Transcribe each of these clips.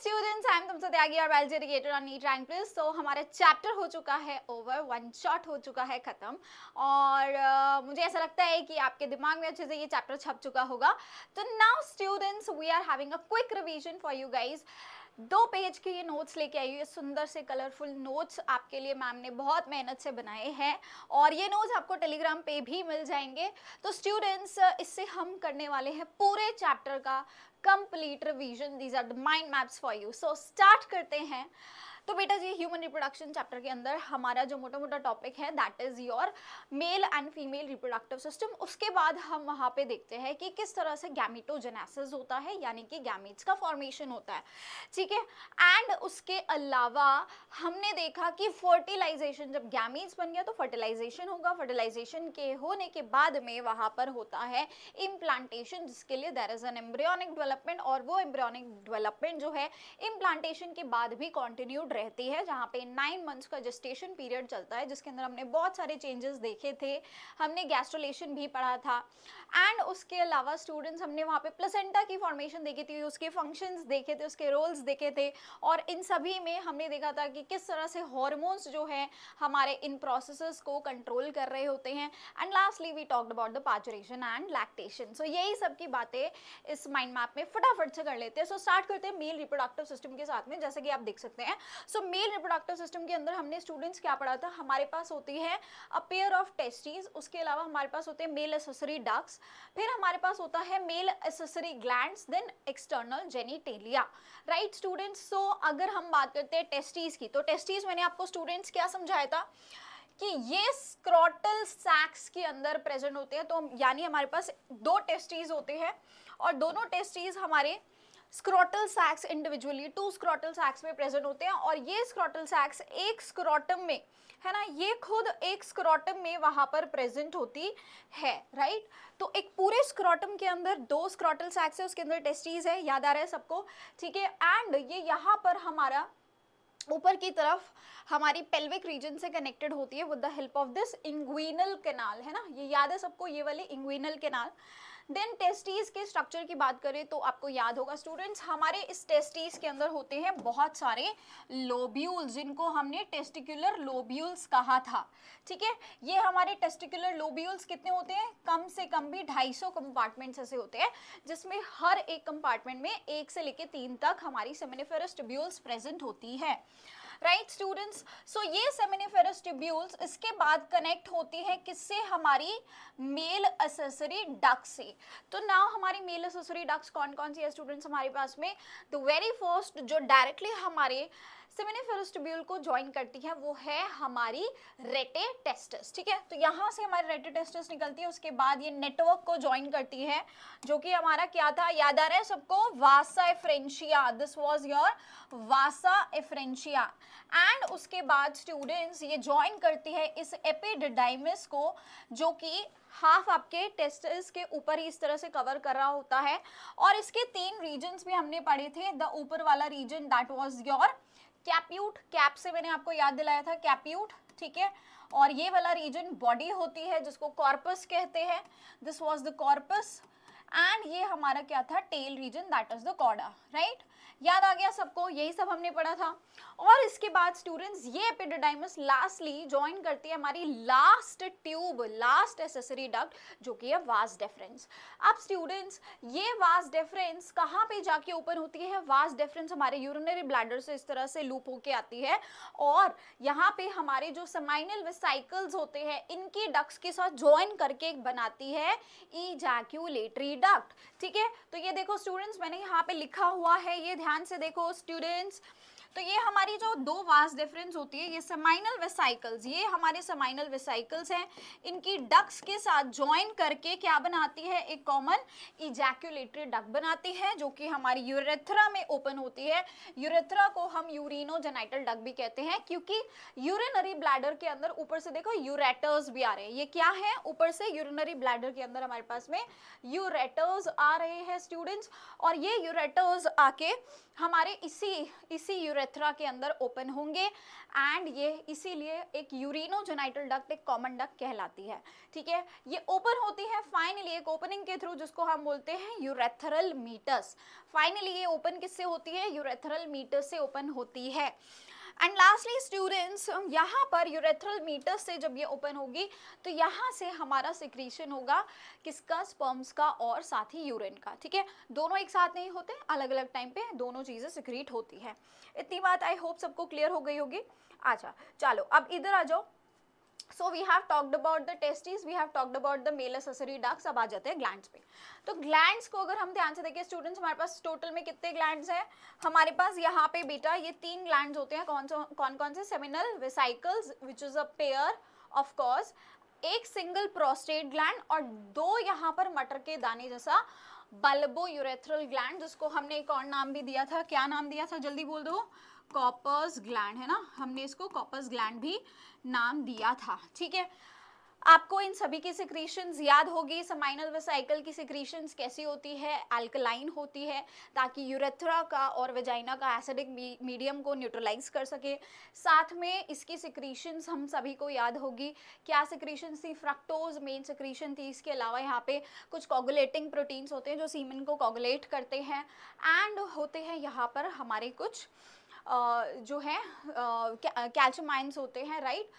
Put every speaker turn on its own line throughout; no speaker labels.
Students I am तुमसे त्यागी और well dedicated on NEET rank plus तो हमारा चैप्टर हो चुका है ओवर वन शॉट हो चुका है खत्म। और uh, मुझे ऐसा लगता है कि आपके दिमाग में अच्छे से ये चैप्टर छप चुका होगा। तो now students we are having a quick revision for you guys दो पेज के ये नोट्स लेके आई हुई सुंदर से कलरफुल नोट्स आपके लिए मैम ने बहुत मेहनत से बनाए हैं और ये नोट्स आपको टेलीग्राम पे भी मिल जाएँगे। तो स्टूडेंट्स इससे हम करने वाले हैं पूरे चैप्टर का complete revision these are the mind maps for you so start करते हैं। तो बेटा जी ह्यूमन रिप्रोडक्शन चैप्टर के अंदर हमारा जो मोटा मोटा टॉपिक है that is your male and female reproductive system उसके बाद हम वहाँ पे देखते हैं कि किस तरह से गैमिटोजेनेसिस होता है, यानी कि गैमिट्स का फॉर्मेशन होता है। ठीक है? एंड उसके अलावा हमने देखा कि फर्टिलाइजेशन जब गैमिट्स बन गया तो फर्टिलाइजेशन होगा। फर्टिलाइजेशन के होने के बाद में वहाँ पर होता है इम्प्लांटेशन जिसके लिए there is an embryonic development और वो एम्ब्रियोनिक डेवलपमेंट जो है इम्प्लांटेशन के बाद भी कॉन्टिन्यूड रहती है, जहाँ पे नाइन मंथ्स का जस्टेशन पीरियड चलता है, जिसके अंदर हमने बहुत सारे चेंजेस देखे थे। हमने गैस्ट्रोलेशन भी पढ़ा था। एंड उसके अलावा स्टूडेंट्स हमने वहाँ पे प्लेसेंटा की फॉर्मेशन देखी थी उसके फ़ंक्शंस देखे थे उसके रोल्स देखे थे और इन सभी में हमने देखा था कि किस तरह से हॉर्मोन्स जो है हमारे इन प्रोसेस को कंट्रोल कर रहे होते हैं। And lastly we talked about the parturition and lactation so यही सब की बातें इस माइंड मैप में फटाफट से कर लेते हैं। सो so, स्टार्ट करते हैं मेल रिप्रोडक्टिव सिस्टम के साथ में जैसे कि आप देख सकते हैं। सो मेल रिप्रोडक्टिव सिस्टम के अंदर हमने स्टूडेंट्स क्या पढ़ा था? हमारे पास होती है अ पेयर ऑफ़ टेस्टीज उसके अलावा हमारे पास होते हैं मेल एसेसरी डक्स फिर हमारे पास होता है male accessory glands then external genitalia right students so अगर हम बात करते हैं टेस्टीज की तो टेस्टीज मैंने आपको स्टूडेंट्स क्या समझाया था? कि ये स्क्रॉटल सैक्स के अंदर प्रेजेंट होते हैं तो यानी हमारे पास दो टेस्टीज होते हैं और दोनों टेस्टीज हमारे scrotal sacs individually two scrotal sacs में प्रेजेंट होते हैं और ये स्क्रोटल सैक्स एक स्क्रोटम में है ना? ये खुद एक स्क्रोटम में वहाँ पर प्रेजेंट होती है राइट तो एक पूरे स्क्रोटम के अंदर दो स्क्रोटल सैक्स है, उसके अंदर टेस्टीज है, याद आ रहा है सबको? ठीक है? एंड ये यहाँ पर हमारा ऊपर की तरफ़ हमारी पेल्विक रीजन से कनेक्टेड होती है with the help of this inguinal canal है ना? ये याद है सबको? ये वाले इंग्विनल केनाल देन टेस्टीज के स्ट्रक्चर की बात करें तो आपको याद होगा स्टूडेंट्स हमारे इस टेस्टीज के अंदर होते हैं बहुत सारे लोब्यूल्स जिनको हमने टेस्टिकुलर लोब्यूल्स कहा था। ठीक है? ये हमारे टेस्टिकुलर लोब्यूल्स कितने होते हैं? कम से कम भी 250 कंपार्टमेंट्स ऐसे होते हैं, जिसमें हर एक कंपार्टमेंट में एक से लेके तीन तक हमारी सेमिनिफेरस ट्यूब्यूल्स प्रेजेंट होती है। राइट स्टूडेंट्स सो ये सेमिनिफेरस ट्यूब्यूल्स इसके बाद कनेक्ट होती है किससे? हमारी मेल असेसरी डक से। तो नाउ हमारी मेल असेसरी डक्स कौन कौन सी है स्टूडेंट्स हमारे पास में? द वेरी फ़र्स्ट जो डायरेक्टली हमारे सेमिनिफेरस ट्यूब्यूल को ज्वाइन करती है, वो है हमारी रेटे टेस्टस ठीक है? तो यहाँ से हमारी रेटे टेस्टस निकलती है, उसके बाद ये नेटवर्क को ज्वाइन करती है, जो कि हमारा क्या था? याद आ रहा है सबको? Vasa efferentia this was your vasa efferentia and उसके बाद स्टूडेंट्स ये ज्वाइन करती है इस एपिडिडाइमिस को, जो कि हाफ़ आपके टेस्टस के ऊपर ही इस तरह से कवर कर रहा होता है। और इसके तीन रीजन्स भी हमने पढ़े थे द ऊपर वाला region that was your caput cap से मैंने आपको याद दिलाया था कैप्यूट ठीक है? और ये वाला रीजन बॉडी होती है, जिसको कॉर्पस कहते हैं। This was the corpus and ये हमारा क्या था? Tail region that is the cauda right याद आ गया सबको? यही सब हमने पढ़ा था। और इसके बाद स्टूडेंट्स ये एपिडोडाइमस लास्टली ज्वाइन करती है हमारी last tube last accessory duct जो कि है वास डेफरेंस अब स्टूडेंट्स ये वास डेफरेंस कहाँ पे जाके ओपन होती है? वास डेफरेंस हमारे यूरिनरी ब्लैडर से इस तरह से लूप होके आती है। और यहाँ पे हमारे जो समाइनल वेसाइकल्स होते हैं, इनकी डक्स के साथ ज्वाइन करके बनाती है इजैक्यूलेटरी डक्ट ठीक है? तो ये देखो स्टूडेंट्स मैंने यहाँ पे लिखा हुआ है, ये ध्यान से देखो स्टूडेंट्स तो ये हमारी जो दो वास डिफरेंस होती है, ये समाइनल वेसाइकल्स ये हमारे समाइनल वेसाइकल्स हैं। इनकी डक्स के साथ ज्वाइन करके क्या बनाती है? एक कॉमन इजैक्यूलेटरी डक बनाती है, जो कि हमारी यूरेथ्रा में ओपन होती है। यूरेथ्रा को हम यूरिनोजेनाइटल डक भी कहते हैं, क्योंकि यूरिनरी ब्लैडर के अंदर ऊपर से देखो यूरेटर्स भी आ रहे हैं। ये क्या है? ऊपर से यूरिनरी ब्लैडर के अंदर हमारे पास में यूरेटर्स आ रहे हैं स्टूडेंट्स और ये यूरेटर्स आके हमारे इसी इसी यूरेथ्रा के अंदर ओपन होंगे। एंड ये इसीलिए एक यूरिनोजेनाइटल डक्ट, एक कॉमन डक्ट कहलाती है। ठीक है? ये ओपन होती है फाइनली एक ओपनिंग के थ्रू, जिसको हम बोलते हैं यूरेथरल मीटस। फाइनली ये ओपन किससे होती है? यूरेथरल मीटस से ओपन होती है। एंड लास्टली स्टूडेंट्स यहाँ पर यूरेथ्रल मीटर से जब ये ओपन होगी तो यहाँ से हमारा सिक्रीशन होगा किसका स्पर्म्स का और साथ ही यूरिन का, ठीक है? दोनों एक साथ नहीं होते अलग अलग टाइम पे दोनों चीज़ें सिक्रीट होती है। इतनी बात आई होप सबको क्लियर हो गई होगी। अच्छा चलो, अब इधर आ जाओ। So we have talked about the testis we have talked about the male accessory ducts अब आ जाते हैं ग्लैंड्स पे। तो ग्लैंड्स को अगर हम ध्यान से देखें स्टूडेंट्स हमारे पास टोटल में कितने ग्लैंड्स हैं? हमारे पास यहाँ पे बेटा ये तीन ग्लैंड्स होते हैं। कौन कौन कौन से? Seminal vesicles which is a pair of course एक सिंगल प्रोस्टेट ग्लैंड और दो यहाँ पर मटर के दाने जैसा बल्बो यूरेथ्रल ग्लैंड जिसको हमने एक और नाम भी दिया था। क्या नाम दिया था? जल्दी बोल दो। कॉपर्स ग्लैंड है ना? हमने इसको कॉपर्स ग्लैंड भी नाम दिया था, ठीक है? आपको इन सभी की सिक्रीशंस याद होगी समाइनल वेसाइकल की सिक्रीशंस कैसी होती है? अल्कलाइन होती है, ताकि यूरेथ्रा का और वेजाइना का एसिडिक मीडियम को न्यूट्रलाइज कर सके। साथ में इसकी सिक्रीशंस हम सभी को याद होगी, क्या सिक्रीशंस थी? फ्रक्टोज मेन सिक्रीशन थी। इसके अलावा यहाँ पे कुछ कॉगुलेटिंग प्रोटीन्स होते हैं, जो सीमन को कॉगुलेट करते हैं। एंड होते हैं यहाँ पर हमारे कुछ जो है कैल्शियम आइंस होते हैं राइट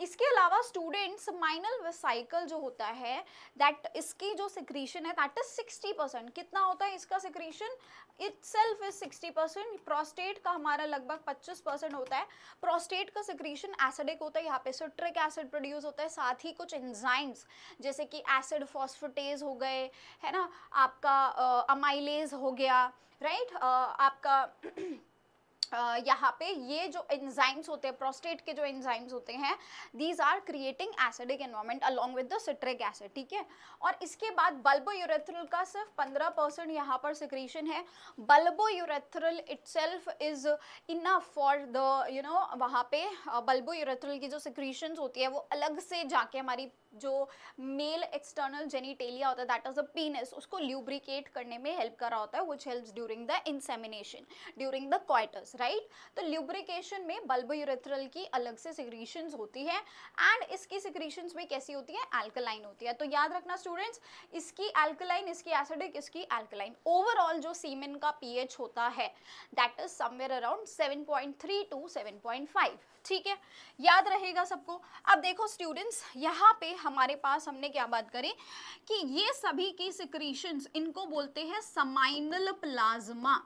इसके अलावा स्टूडेंट्स माइनल वेसाइकल जो होता है दैट इसकी जो सिक्रीशन है दैट इज़ 60 परसेंट कितना होता है इसका secretion itself is 60 percent prostate का हमारा लगभग 25 परसेंट होता है। प्रोस्टेट का सिक्रीशन एसिडिक होता है यहाँ पे सिट्रिक एसिड प्रोड्यूस होता है। साथ ही कुछ एंजाइम्स जैसे कि एसिड फॉस्फेटेज हो गए है ना? आपका अमाइलेज uh, हो गया राइट right? uh, आपका यहाँ पे ये जो एंजाइम्स होते हैं प्रोस्टेट के जो एंजाइम्स होते हैं these are creating acidic environment along with the citric acid ठीक है? और इसके बाद बल्बो यूरेथ्रल का सिर्फ़ 15 परसेंट यहाँ पर सिक्रीशन है। Bulbo urethral itself is enough for the you know वहाँ पे बल्बो यूरेथ्रल की जो सिक्रीशन होती है, वो अलग से जाके हमारी जो मेल एक्सटर्नल जेनिटेलिया होता है दैट इज़ अ पीनस उसको ल्यूब्रिकेट करने में हेल्प कर रहा होता है which helps during the insemination during the coitus right तो ल्यूब्रिकेशन में बल्बोयूरेथ्रल की अलग से सिक्रीशंस होती है एंड इसकी सिक्रीशंस में कैसी होती है? एल्कलाइन होती है। तो याद रखना स्टूडेंट्स इसकी एल्कलाइन इसकी एसिडिक इसकी एल्कलाइन ओवरऑल जो सीमेन का पीएच होता है that is somewhere around 7.3 to 7.5 ठीक है? याद रहेगा सबको। अब देखो स्टूडेंट्स यहाँ पे हमारे पास हमने क्या बात करी? कि ये सभी की सिक्रीशंस इनको बोलते हैं समाइनल प्लाज्मा।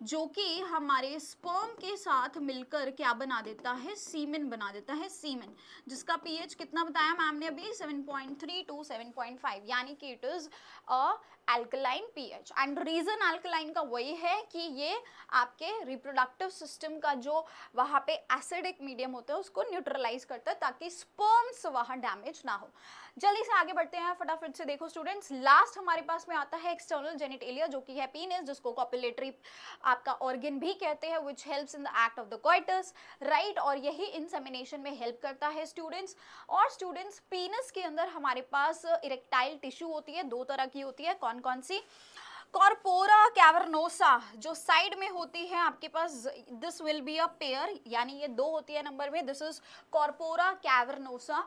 जो कि हमारे स्पर्म के साथ मिलकर क्या बना देता है? सीमेन बना देता है सीमेन जिसका पीएच कितना बताया मैम ने अभी? 7.3 टू 7.5 यानी कि it is a alkaline pH and region alkaline का वही है कि ये आपके रिप्रोडक्टिव सिस्टम का जो वहाँ पे एसिडिक मीडियम होता है, उसको न्यूट्रलाइज करता है ताकि स्पर्म्स वहाँ डैमेज ना हो। जल्दी से आगे बढ़ते हैं, फटाफट से देखो स्टूडेंट्स लास्ट हमारे पास में आता है एक्सटर्नल जेनिटेलिया जो कि है पीनिस जिसको कॉपुलेटरी आपका ऑर्गन भी कहते हैं which helps in the act of the coitus right और यही इंसेमिनेशन में हेल्प करता है स्टूडेंट्स और स्टूडेंट्स पीनस के अंदर हमारे पास इरेक्टाइल टिश्यू होती है, दो तरह की होती है कौन कौन सी? कॉर्पोरा कैवर्नोसा जो साइड में होती है, आपके पास this will be a pair यानी ये दो होती है नंबर में this is corpora cavernosa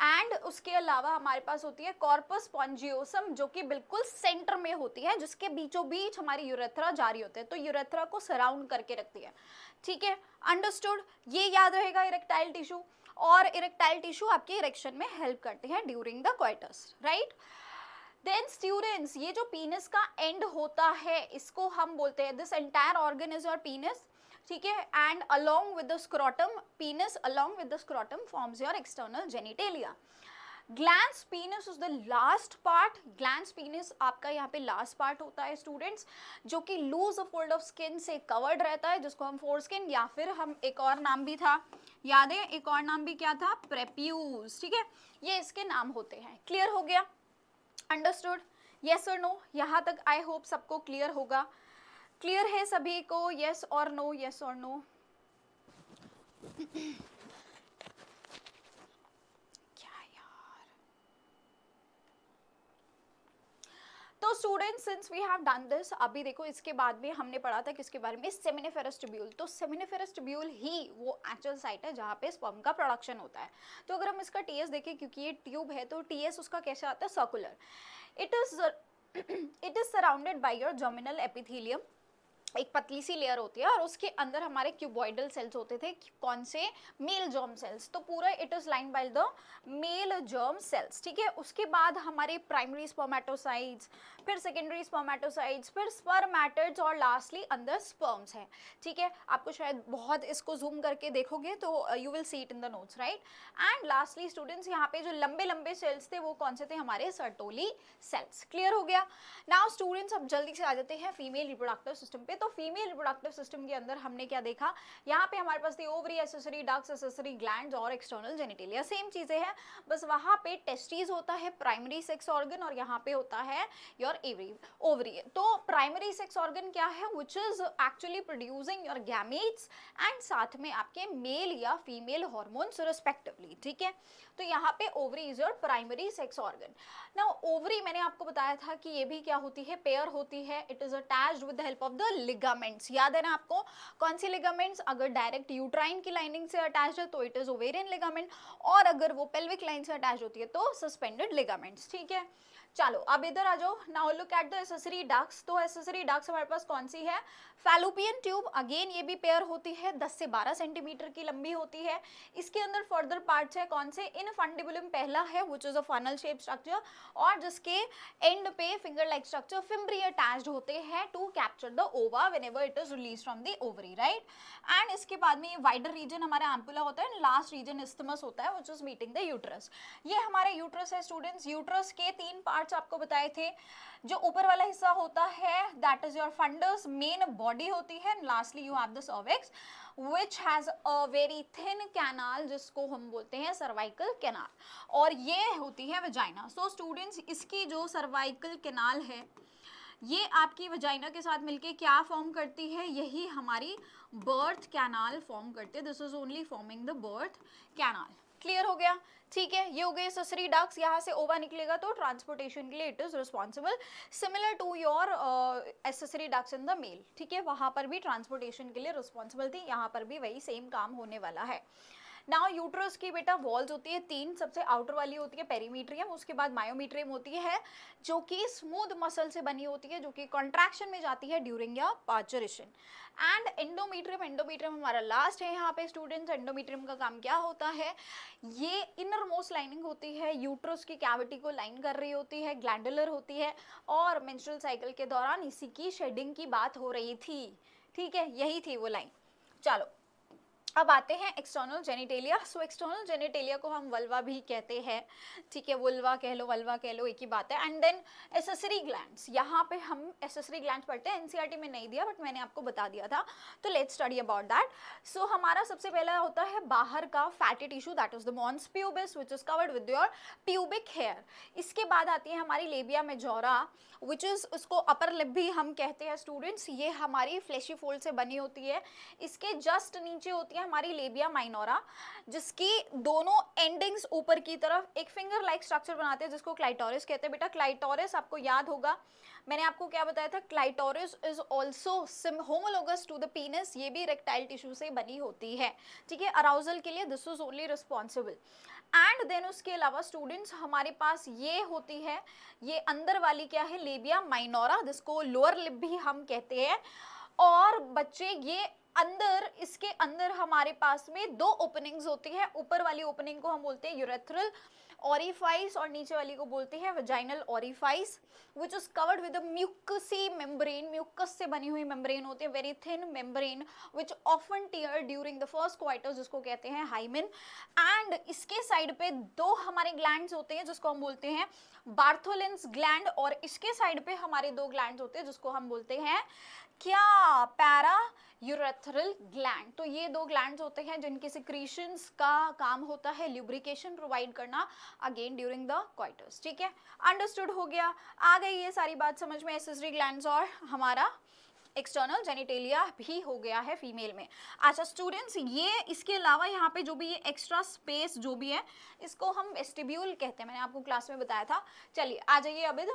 and उसके अलावा हमारे पास होती है कॉर्पस पॉन्जियोसम जो कि बिल्कुल सेंटर में होती है, जिसके बीचों बीच हमारी यूरेथ्रा जारी होते हैं तो यूरेथ्रा को सराउंड करके रखती है। ठीक है? अंडरस्टूड ये याद रहेगा इरेक्टाइल टिश्यू और इरेक्टाइल टिश्यू आपके इरेक्शन में हेल्प करते हैं during the coitus right then students ये जो पीनस का एंड होता है, इसको हम बोलते हैं this entire organ is your penis ठीक है? And along with the scrotum penis along with the scrotum forms your external genitalia glans penis is the last part glans penis आपका यहाँ पे लास्ट पार्ट होता है स्टूडेंट्स जो कि loose fold of skin से कवर्ड रहता है, जिसको हम फोर स्किन या फिर हम एक और नाम भी था, याद है? एक और नाम भी क्या था? प्रेप्यूज ठीक है? ये इसके नाम होते हैं। क्लियर हो गया? अंडरस्टूड येस और नो यहाँ तक आई होप सबको क्लियर होगा। क्लियर है सभी को यस और नो यस और नो क्या यार? तो students since we have done this अभी देखो, इसके बाद में हमने पढ़ा था किसके बारे में? सेमिनिफेरस ट्यूब्यूल तो सेमिनिफेरस ट्यूब्यूल ही वो एक्चुअल साइट है जहाँ पे स्पर्म का प्रोडक्शन होता है। तो अगर हम इसका टीएस देखें, क्योंकि ये ट्यूब है तो टीएस उसका कैसे आता है? Circular it is it is surrounded by your germinal epithelium एक पतली सी लेयर होती है और उसके अंदर हमारे क्यूबॉइडल सेल्स होते थे कौन से मेल जर्म सेल्स तो पूरा it is line by the male germ cells ठीक है? उसके बाद हमारे प्राइमरी स्पर्मेटोसाइट्स फिर सेकेंडरी स्पर्मेटोसाइट्स फिर स्पर्मेटिड्स और लास्टली अंदर स्पर्म्स है। ठीक है? आपको शायद बहुत इसको जूम करके देखोगे तो you will see it in the notes right and lastly students यहाँ पे जो लंबे लंबे सेल्स थे, वो कौन से थे? हमारे सर्टोली सेल्स क्लियर हो गया? नाउ स्टूडेंट्स अब जल्दी से आ जाते हैं फीमेल रिप्रोडक्टिव सिस्टम पे। तो फीमेल रिप्रोडक्टिव सिस्टम के अंदर हमने क्या देखा? यहाँ पे हमारे पास थी ovary accessory ducts accessory gland और एक्सटर्नल जेनिटेलिया सेम चीज़ें हैं। बस वहाँ पे टेस्टीज होता है प्राइमरी सेक्स ऑर्गन और यहाँ पे होता है योर एवरी ओवरी तो प्राइमरी सेक्स ऑर्गन क्या है? Which is actually producing your gametes and साथ में आपके मेल या फीमेल हॉर्मोन्स रिस्पेक्टिवली ठीक है? तो यहाँ पे ovary is your primary sex organ ना ओवरी मैंने आपको बताया था कि ये भी क्या होती है? पेयर होती है. It is attached with the help of the ligaments याद है ना आपको? कौन सी लिगामेंट्स अगर डायरेक्ट यूट्राइन की लाइनिंग से अटैच है तो इट इज़ ओवेरियन लिगामेंट और अगर वो पेल्विक लाइन से अटैच होती है तो सस्पेंडेड लिगामेंट्स ठीक है? चलो, अब इधर आ जाओ। Now look at the accessory ducts तो एसेसरी डक्स हमारे पास कौन सी है? फैलोपियन ट्यूब अगेन ये भी पेयर होती है 10 से 12 सेंटीमीटर की लंबी होती है। इसके अंदर फर्दर पार्ट्स है कौन से? इन फंडिबुलम पहला है which is a funnel shape structure और जिसके एंड पे finger like structure fimbriae attached होते हैं to capture the ova when it is release from the ovary right and इसके बाद में ये वाइडर रीजन हमारा एम्पुला होता है लास्ट रीजन इस्थमस होता है which is meeting the uterus ये हमारे यूट्रस है स्टूडेंट्स यूट्रस के तीन पार्ट्स आपको बताए थे। जो ऊपर वाला हिस्सा होता है that is your fundus main body होती है lastly you have the cervix which has a very thin canal जिसको हम बोलते हैं सर्वाइकल कैनाल और ये होती है वजाइना सो स्टूडेंट्स इसकी जो सर्वाइकल कैनाल है, ये आपकी वजाइना के साथ मिलके क्या फॉर्म करती है? यही हमारी बर्थ कैनाल फॉर्म करती है। This is only forming the birth canal clear हो गया? ठीक है, ये हो गए ससरी डक्स यहाँ से ओवा निकलेगा तो ट्रांसपोर्टेशन के लिए it is responsible similar to your accessory ducts in the male ठीक है, वहाँ पर भी ट्रांसपोर्टेशन के लिए रिस्पॉन्सिबल थी, यहाँ पर भी वही सेम काम होने वाला है. नाउ यूट्रस की बेटा वॉल्स होती है, तीन सबसे आउटर वाली होती है, पेरीमीट्रियम, उसके बाद मायोमीट्रियम होती है, जो कि स्मूथ मसल से बनी होती है, जो कि कॉन्ट्रैक्शन में जाती है ड्यूरिंग या पाचरेशन एंड एंडोमीट्रियम एंडोमीट्रियम हमारा लास्ट है यहाँ पे स्टूडेंट्स एंडोमीट्रियम का काम क्या होता है? ये इनर मोस्ट लाइनिंग होती है यूट्रस की कैविटी को लाइन कर रही होती है ग्लैंडुलर होती है, और मेंस्ट्रुअल साइकिल के दौरान इसी की शेडिंग की बात हो रही थी। ठीक है, यही थी वो लाइन चलो अब आते हैं external genitalia so external genitalia को हम वल्वा भी कहते हैं। ठीक है वुल्वा कह लो वल्वा कह लो, एक ही बात है। एंड देन एसेसरी ग्लैंड्स यहाँ पे हम एसेसरी ग्लैंड पढ़ते हैं। एनसीईआरटी में नहीं दिया बट मैंने आपको बता दिया था। तो let's study about that so हमारा सबसे पहला होता है बाहर का fatty tissue that is the mons pubis which is covered with your pubic hair इसके बाद आती है हमारी लेबिया मेजोरा विच इज़ उसको अपर लिप भी हम कहते हैं स्टूडेंट्स ये हमारी फ्लैशी फोल्ड से बनी होती है। इसके जस्ट नीचे होती है हमारी लेबिया माइनोरा जिसकी दोनों एंडिंग्स ऊपर की तरफ़ एक फिंगर लाइक स्ट्रक्चर बनाते हैं, जिसको क्लाइटोरिस कहते हैं। बेटा क्लाइटोरिस आपको याद होगा, मैंने आपको क्या बताया था? Clitoris is also sim homologous to the penis ये भी रेक्टाइल टिश्यू से बनी होती है। ठीक है? अराउजल के लिए this is only responsible and then उसके अलावा स्टूडेंट्स हमारे पास ये होती है, ये अंदर वाली क्या है लेबिया माइनोरा जिसको लोअर लिप भी हम कहते हैं। और बच्चे, ये अंदर, इसके अंदर हमारे पास में दो ओपनिंग्स होती है। ऊपर वाली ओपनिंग को हम बोलते हैं यूरेथ्रल ऑरिफाइस और नीचे वाली को बोलते हैं vaginal orifice which is covered with mucous membrane mucus से बनी हुई मेम्ब्रेन होती है very thin membrane which often tear during the first coitus जिसको कहते हैं हाइमिन एंड इसके साइड पे दो हमारे ग्लैंड्स होते हैं, जिसको हम बोलते हैं बार्थोलिन्स ग्लैंड और इसके साइड पे हमारे दो ग्लैंड्स होते हैं, जिसको हम बोलते हैं क्या? पैरा यूरेथ्रल ग्लैंड तो ये दो ग्लैंड्स होते हैं जिनके सिक्रीशंस का काम होता है ल्यूब्रिकेशन प्रोवाइड करना अगेन ड्यूरिंग द क्वाइटर्स ठीक है? अंडरस्टूड हो गया. आ गई ये सारी बात समझ में एसेसरी ग्लैंड्स और हमारा एक्सटर्नल जेनिटेलिया भी हो गया है फीमेल में. अच्छा स्टूडेंट्स ये इसके अलावा यहाँ पे जो भी ये एक्स्ट्रा स्पेस जो भी है, इसको हम वेस्टिब्यूल कहते हैं. मैंने आपको क्लास में बताया था. चलिए, आ जाइए अबिद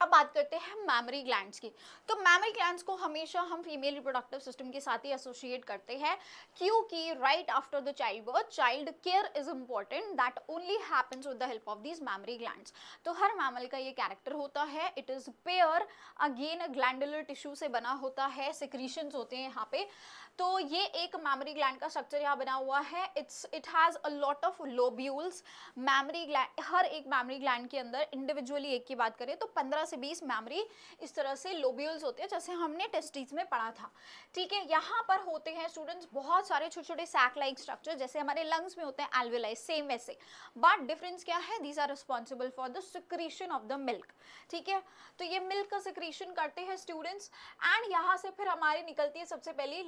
अब बात करते हैं मैमरी ग्लैंड्स की। तो मैमरी ग्लैंड्स को हमेशा हम फीमेल रिप्रोडक्टिव सिस्टम के साथ ही एसोसिएट करते हैं, क्योंकि right after the child birth child care is important that only happens with the help of these mammary glands तो हर मैमल का ये कैरेक्टर होता है it is pair again glandular tissue से बना होता है सिक्रीशंस होते हैं यहाँ पे। तो ये एक मैमरी ग्लैंड का स्ट्रक्चर यहाँ बना हुआ है। It's it has a lot of lobules mammary gland हर एक मैमरी ग्लैंड के अंदर इंडिविजुअली एक की बात करें तो 15 से 20 मैमरी इस तरह से लोब्यूल्स होते हैं, जैसे हमने टेस्टीज में पढ़ा था। ठीक है, यहाँ पर होते हैं स्टूडेंट्स बहुत सारे छोटे छोटे सैक लाइक स्ट्रक्चर जैसे हमारे लंग्स में होते हैं एल्वेलाई सेम वैसे। बट डिफरेंस क्या है? These are responsible for the secretion of the milk ठीक है तो ये मिल्क का सिक्रीशन करते हैं स्टूडेंट्स एंड यहाँ से फिर हमारी निकलती है सबसे पहले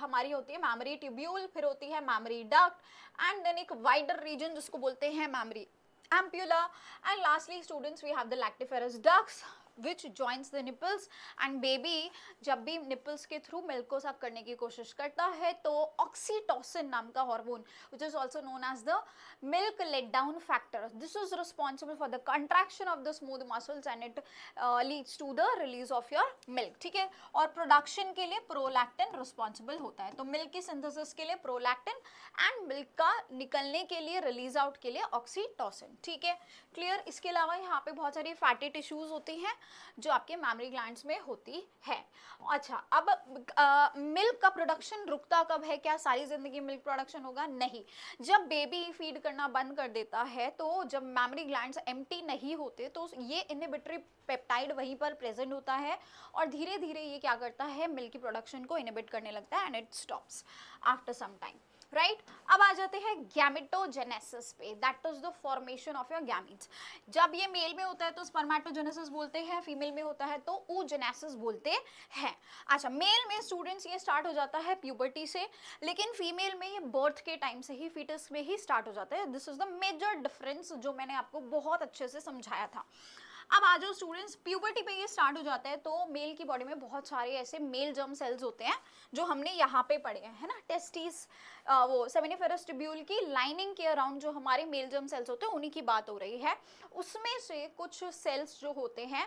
हमारी होती है मैमरी ट्यूब्यूल, फिर होती है मैमरी डक्ट एंड देन एक वाइडर रीजन जिसको बोलते हैं mammary ampulla and lastly students we have the lactiferous ducts which joins the nipples and baby जब भी निपल्स के थ्रू मिल्क को सक करने की कोशिश करता है तो ऑक्सीटोसिन नाम का hormone which is also known as the milk let down factor this is responsible for the contraction of the smooth muscles and it leads to the release of your milk ठीक है? और production के लिए prolactin responsible होता है. तो milk की synthesis के लिए प्रोलैक्टिन एंड मिल्क का निकलने के लिए रिलीज़ आउट के लिए ऑक्सीटोसिन ठीक है? क्लियर इसके अलावा यहाँ पे बहुत सारी फैटी टिश्यूज होती हैं जो आपके मैमरी ग्लैंड्स में होती है। अच्छा अब मिल्क का प्रोडक्शन रुकता कब है? क्या सारी ज़िंदगी मिल्क प्रोडक्शन होगा? नहीं। जब बेबी फ़ीड करना बंद कर देता है तो जब मैमरी ग्लैंड्स एम्प्टी नहीं होते तो ये इनिबिटरी पेप्टाइड वहीं पर प्रेजेंट होता है और धीरे धीरे ये क्या करता है? मिल्क की प्रोडक्शन को इनिबिट करने लगता है and it stops after some time right right? अब आ जाते हैं गैमिटोजेनेसिस पे. That is the formation of your gametes जब ये मेल में होता है तो स्पर्मेटोजेनेसिस बोलते हैं फीमेल में होता है तो ऊजेनेसिस बोलते हैं. अच्छा मेल में स्टूडेंट्स ये स्टार्ट हो जाता है प्यूबर्टी से, लेकिन फीमेल में ये बर्थ के टाइम से ही फीटस में ही स्टार्ट हो जाता है. This is the major difference जो मैंने आपको बहुत अच्छे से समझाया था. अब आ जाओ स्टूडेंट्स प्यूबर्टी पे ये स्टार्ट हो जाता है तो मेल की बॉडी में बहुत सारे ऐसे मेल जर्म सेल्स होते हैं, जो हमने यहाँ पे पढ़े हैं, है ना? टेस्टिस वो सेमिनिफेरस ट्यूब्यूल की लाइनिंग के अराउंड जो हमारे मेल जर्म सेल्स होते हैं, उन्हीं की बात हो रही है। उसमें से कुछ सेल्स जो होते हैं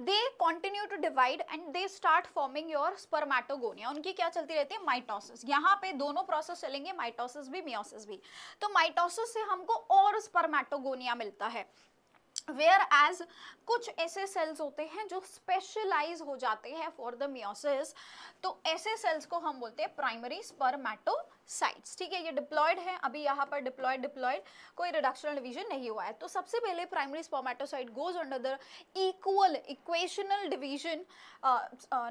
they continue to divide and they start forming your spermatogonia उनकी क्या चलती रहती है? माइटोसिस यहाँ पे दोनों प्रोसेस चलेंगे माइटोसिस भी मियोसिस भी। तो माइटोसिस से हमको और स्पर्मेटोगोनिया मिलता है। वेयर एज कुछ ऐसे सेल्स होते हैं जो स्पेशलाइज हो जाते हैं फॉर द मियोसिस तो ऐसे सेल्स को हम बोलते हैं प्राइमरी स्पर्मेटोसाइट्स ठीक है, ये डिप्लॉयड है, अभी यहाँ पर डिप्लॉयड डिप्लॉयड कोई रिडक्शनल डिवीज़न नहीं हुआ है। तो सबसे पहले primary spermatocyte goes under the equal equational division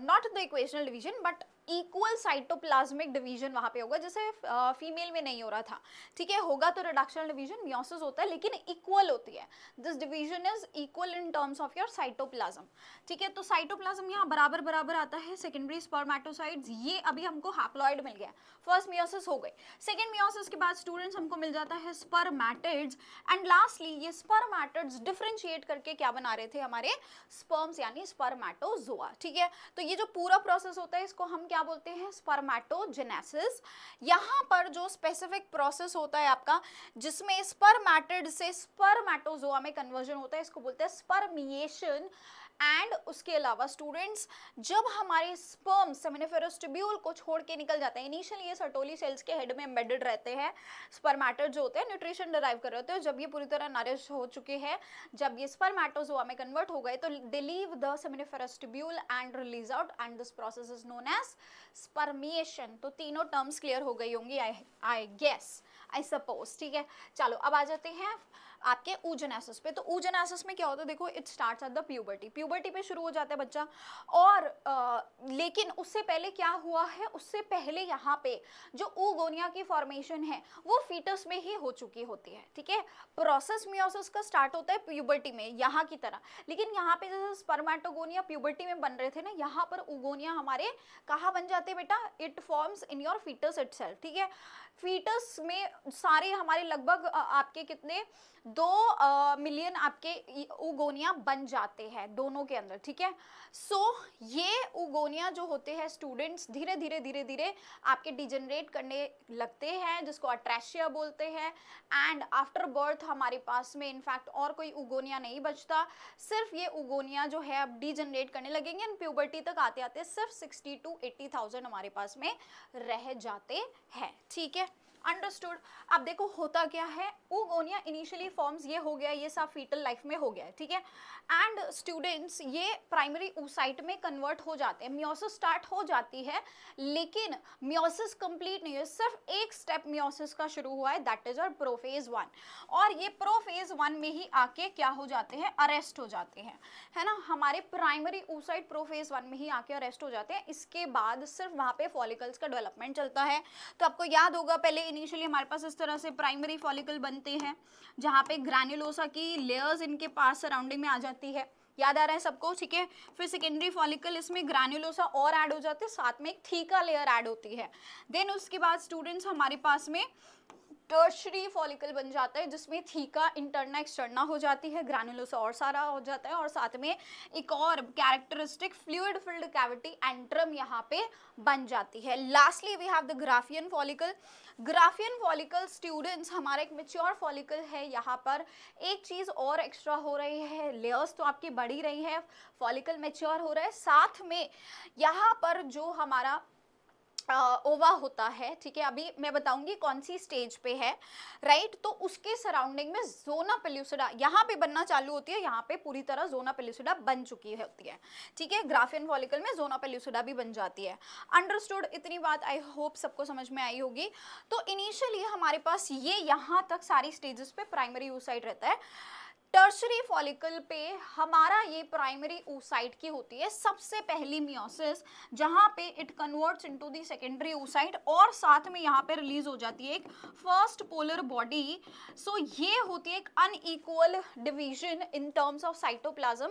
not the equational division but equal cytoplasmic division वहाँ पे होगा, जैसे फीमेल में नहीं हो रहा था। ठीक है, होगा तो रिडक्शनल डिवीज़न मियोसिस होता है, लेकिन इक्वल होती है। This division is equal in terms of your cytoplasm ठीक है तो साइटोप्लाज्म यहाँ बराबर बराबर आता है सेकेंडरी स्पर्मेटोसाइट्स ये अभी हमको हैप्लॉइड मिल गया। फ़र्स्ट मियोसिस हो गई। सेकेंड मियोसिस के बाद स्टूडेंट्स हमको मिल जाता है स्पर्मेटिड्स एंड लास्टली ये स्पर्मेटिड्स डिफ्रेंशिएट करके क्या बना रहे थे हमारे स्पर्म्स यानी स्पर्मेटोजोआ ठीक है तो ये जो पूरा प्रोसेस होता है, इसको हम क्या क्या बोलते हैं? स्पर्मेटोजेनेसिस यहाँ पर जो स्पेसिफिक प्रोसेस होता है आपका, जिसमें स्पर्मेटेड से स्पर्मेटोजोआ में कन्वर्जन होता है, इसको बोलते हैं स्पर्मिएशन एंड उसके अलावा स्टूडेंट्स जब हमारे स्पर्म सेमिनिफेरस ट्यूब्यूल को छोड़ के निकल जाते हैं इनिशियली ये सर्टोली सेल्स के हेड में एम्बेडेड रहते हैं स्पर्मेटर जो होते हैं न्यूट्रिशन डिराइव कर रहे होते हैं जब ये पूरी तरह नरिश हो चुके हैं, जब ये स्पर्मेटोजोआ में कन्वर्ट हो गए तो they leave the seminiferous tubule and release out and this process is known as spermiation तो तीनों टर्म्स क्लियर हो गई होंगी आई आई गेस आई सपोज़ ठीक है? चलो, अब आ जाते हैं आपके ऊजनेसिस पे। तो ऊजनेसिस में क्या होता है देखो it starts at the puberty puberty पे शुरू हो जाता है बच्चा। और आ, लेकिन उससे पहले क्या हुआ है उससे पहले यहाँ पे जो ऊगोनिया की फॉर्मेशन है वो फीटस में ही हो चुकी होती है ठीक है? प्रोसेस मियोसिस का स्टार्ट होता है प्यूबर्टी में यहाँ की तरह। लेकिन यहाँ पे जैसे स्पर्मेटोगोनिया प्यूबर्टी में बन रहे थे ना यहाँ पर उगोनिया हमारे कहाँ बन जाते बेटा? It forms in your fetus it ठीक है? फीटस में सारे हमारे लगभग आपके कितने? दो मिलियन आपके उगोनिया बन जाते हैं दोनों के अंदर ठीक है? सो so, ये उगोनिया जो होते हैं स्टूडेंट्स धीरे धीरे धीरे धीरे आपके डिजनरेट करने लगते हैं जिसको अट्रेशिया बोलते हैं एंड आफ्टर बर्थ हमारे पास में इनफैक्ट और कोई उगोनिया नहीं बचता। सिर्फ़ ये उगोनिया जो है अब डिजनरेट करने लगेंगे एंड प्यूबर्टी तक आते आते सिर्फ़ सिक्सटी टू एट्टी थाउज़ेंड हमारे पास में रह जाते हैं ठीक है? अंडरस्टूड अब देखो, होता क्या है? ओगोनिया इनिशियली फॉर्म्स ये हो गया, ये सब फीटल लाइफ में हो गया है, ठीक है? एंड स्टूडेंट्स ये प्राइमरी ऊसाइट में कन्वर्ट हो जाते हैं। म्योसिस स्टार्ट हो जाती है, लेकिन म्योसिस कंप्लीट नहीं है। सिर्फ़ एक स्टेप म्योसिस का शुरू हुआ है दैट इज़ और प्रोफेज वन और ये प्रोफेज वन में ही आके क्या हो जाते हैं? अरेस्ट हो जाते हैं, है ना? हमारे प्राइमरी ऊसाइट प्रोफेज वन में ही आके अरेस्ट हो जाते हैं। इसके बाद सिर्फ़ वहाँ पे फॉलिकल्स का डेवलपमेंट चलता है। तो आपको याद होगा, पहले इनिशियली हमारे पास इस तरह से प्राइमरी फॉलिकल बनते हैं, जहाँ पे ग्रैन्युलोसा की लेयर्स इनके पास सराउंडिंग में आ जाती है। याद आ रहा है सबको? ठीक है? फिर सेकेंडरी फॉलिकल इसमें ग्रैन्युलोसा और ऐड हो जाते हैं, साथ में एक थीका लेयर ऐड होती है। देन उसके बाद स्टूडेंट्स हमारे पास में टर्शरी फॉलिकल बन जाता है, जिसमें थीका, इंटरना एक्सटर्ना हो जाती है, ग्रैनुलोसा और सारा हो जाता है, और साथ में एक और characteristic fluid filled cavity antrum यहाँ पे बन जाती है। Lastly we have the Graafian follicle Graafian follicle students हमारा एक मेच्योर फॉलिकल है यहाँ पर। एक चीज़ और एक्स्ट्रा हो रही है लेयर्स तो आपकी बढ़ी रही है फॉलिकल मेच्योर हो रहा है। साथ में यहाँ पर जो हमारा ओवा होता है, ठीक है? अभी मैं बताऊँगी कौन सी स्टेज पे है राइट तो उसके सराउंडिंग में जोना पेल्यूसिडा यहाँ पे बनना चालू होती है, यहाँ पे पूरी तरह जोना पेल्यूसिडा बन चुकी है होती है, ठीक है? ग्राफियन फॉलिकल में जोना पेल्यूसिडा भी बन जाती है। अंडरस्टूड इतनी बात आई होप सबको समझ में आई होगी। तो इनिशियली हमारे पास ये यहाँ तक सारी स्टेजेस पे प्राइमरी यूसाइड रहता है। टर्शरी फॉलिकल पे हमारा ये प्राइमरी oocyte की होती है सबसे पहली मियोसिस, जहाँ पे it converts into the secondary oocyte और साथ में यहाँ पे रिलीज़ हो जाती है एक फ़र्स्ट पोलर बॉडी सो ये होती है एक unequal division in terms of cytoplasm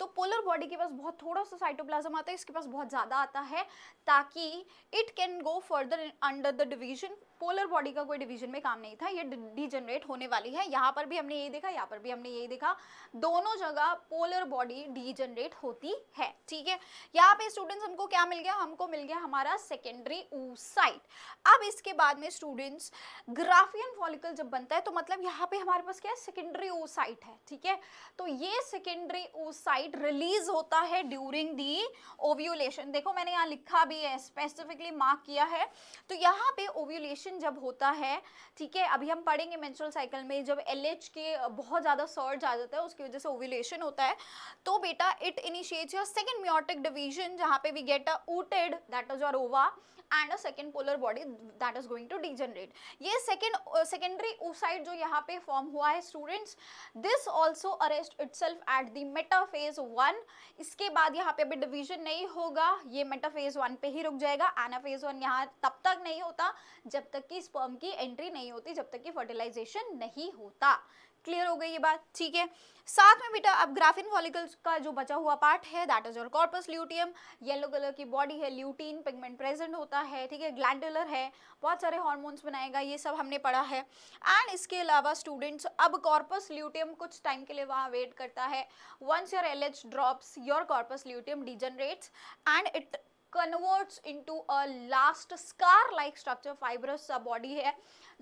तो पोलर बॉडी के पास बहुत थोड़ा सा साइटोप्लाज्म आता है, इसके पास बहुत ज़्यादा आता है, ताकि it can go further under the division polar body का कोई डिवीज़न में काम नहीं था, ये डिजनरेट होने वाली है। यहाँ पर भी हमने यही देखा, यहाँ पर भी हमने यही देखा। दोनों जगह पोलर बॉडी डिजनरेट होती है, ठीक है? यहाँ पे स्टूडेंट्स हमको क्या मिल गया? हमको मिल गया हमारा सेकेंडरी ऊसाइट अब इसके बाद में स्टूडेंट्स ग्राफियन फॉलिकल जब बनता है तो मतलब यहाँ पे हमारे पास क्या है? सेकेंडरी ऊसाइट है, ठीक है? तो ये सेकेंडरी ऊसाइट रिलीज़ होता है ड्यूरिंग दी ओव्यूलेशन देखो, मैंने यहाँ लिखा भी है स्पेसिफिकली मार्क किया है। तो यहाँ पे ओव्यूलेशन ओव्यूलेशन जब होता है, ठीक है, अभी हम पढ़ेंगे मेंस्ट्रुअल साइकिल में, जब एलएच के बहुत ज़्यादा सर्ज आ जाता है, उसकी वजह से ओव्यूलेशन होता है तो बेटा it initiates your second meiotic division जहाँ पे we get a ootid that is your ova and a second polar body that is going to degenerate ये सेकेंड सेकेंडरी oocyte जो यहाँ पे फॉर्म हुआ है students this also arrest itself at the metaphase one इसके बाद यहाँ पे अभी डिवीज़न नहीं होगा, ये मेटाफेज वन पे ही रुक जाएगा। एनाफेज वन यहाँ तब तक नहीं होता जब तक कि स्पर्म की एंट्री नहीं होती, जब तक कि फर्टिलाइजेशन नहीं होता। क्लियर हो गई ये बात, ठीक है? साथ में बेटा, अब ग्राफिन फॉलिकल्स का जो बचा हुआ पार्ट है that is your corpus luteum yellow colour की बॉडी है ल्यूटीन पिगमेंट प्रेजेंट होता है, ठीक है? ग्लैंडुलर है, बहुत सारे हॉर्मोन्स बनाएगा, ये सब हमने पढ़ा है। एंड इसके अलावा स्टूडेंट्स अब कॉर्पस ल्यूटियम कुछ टाइम के लिए वहाँ वेट करता है। Once your L H drops your corpus luteum degenerates and it converts into a last scar like structure, fibrous body है।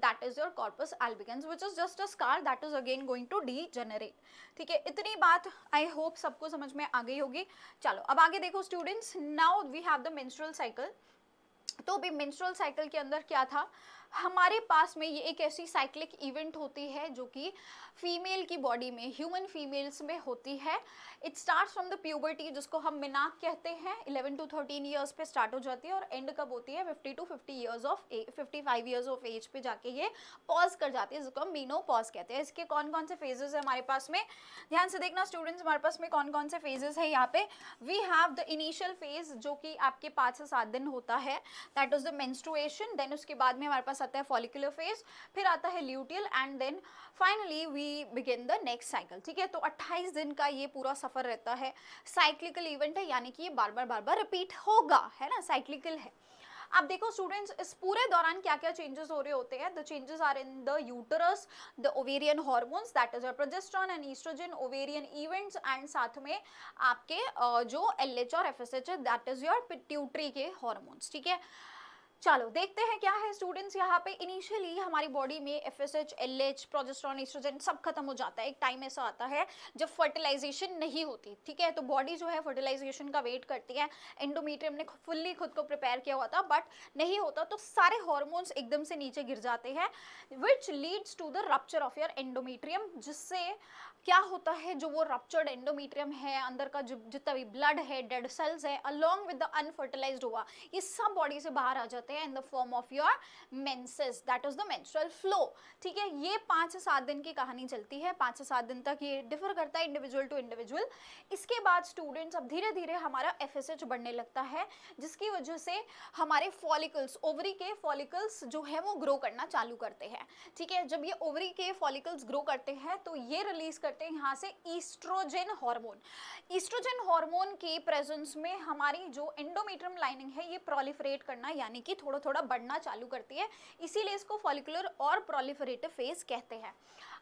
That is your corpus albicans, which is just a scar that is again going to degenerate. ठीक है, इतनी बात आई hope सबको समझ में आ गई होगी। चलो, अब आगे देखो students now we have the menstrual cycle तो भी मेंस्ट्रुअल साइकिल के अंदर क्या था? हमारे पास में ये एक ऐसी साइक्लिक इवेंट होती है जो कि फीमेल की बॉडी में ह्यूमन फीमेल्स में होती है। It start from the puberty जिसको हम मिनाक कहते हैं। 11 टू 13 इयर्स पे स्टार्ट हो जाती है और एंड कब होती है? 50 to 50 years of fifty five years of age पे जाके ये पॉज कर जाती है, जिसको हम मीनो पॉज कहते हैं। इसके कौन कौन से फेजेस है हमारे पास में? ध्यान से देखना स्टूडेंट्स हमारे पास में कौन कौन से फेजेस है यहाँ पे। We have the initial phase जो कि आपके पाँच से सात दिन होता है। That is the menstruation then उसके बाद में हमारे पास आता है फॉलिकुलर फ़ेज़ फिर आता है luteal and then finally we begin the next cycle ठीक है? तो 28 दिन का ये पूरा सफ़र रहता है। साइक्लिकल इवेंट है, यानी कि ये बार बार बार बार रिपीट होगा, है ना? साइक्लिकल है। अब देखो स्टूडेंट्स इस पूरे दौरान क्या क्या चेंजेस हो रहे होते हैं? The changes are in the uterus the ovarian hormones that is progesterone and oestrogen ovarian events and साथ में आपके जो एल और एफ़ एस है दैट इज़ योर पिट्यूटरी के हॉर्मोन्स ठीक है? चलो, देखते हैं क्या है स्टूडेंट्स यहाँ पे। इनिशियली हमारी बॉडी में F S H L H progesterone oestrogen सब खत्म हो जाता है। एक टाइम ऐसा आता है जब फर्टिलाइजेशन नहीं होती, ठीक है? तो बॉडी जो है फर्टिलाइजेशन का वेट करती है। एंडोमीट्रियम ने फुल्ली खुद को प्रिपेयर किया हुआ था बट नहीं होता तो सारे हॉर्मोन्स एकदम से नीचे गिर जाते हैं which leads to the rupture of your endometrium जिससे क्या होता है जो वो रप्चर्ड एंडोमीट्रियम है, अंदर का जितना भी ब्लड है डेड सेल्स है अलोंग विद द अनफर्टिलाइज्ड हुआ, ये सब बॉडी से बाहर आ जाते हैं in the form of your menses that is the menstrual flow ठीक है, ये पाँच से सात दिन की कहानी चलती है, पाँच से सात दिन तक ये डिफर करता है इंडिविजुअल टू इंडिविजुअल इसके बाद स्टूडेंट्स अब धीरे धीरे हमारा एफएसएच बढ़ने लगता है, जिसकी वजह से हमारे फॉलिकल्स ओवरी के फॉलिकल्स जो है वो ग्रो करना चालू करते हैं. ठीक है, जब ये ओवरी के फॉलिकल्स ग्रो करते हैं तो ये रिलीज़ हैं, यहाँ से ईस्ट्रोजन हार्मोन ईस्ट्रोजन हार्मोन के प्रेजेंस में हमारी जो एंडोमेट्रम लाइनिंग है, ये प्रोलिफरेट करना, यानी कि थोड़ा थोड़ा बढ़ना चालू करती है। इसीलिए इसको फॉलिकुलर और प्रोलिफरेटिव फ़ेज़ कहते हैं।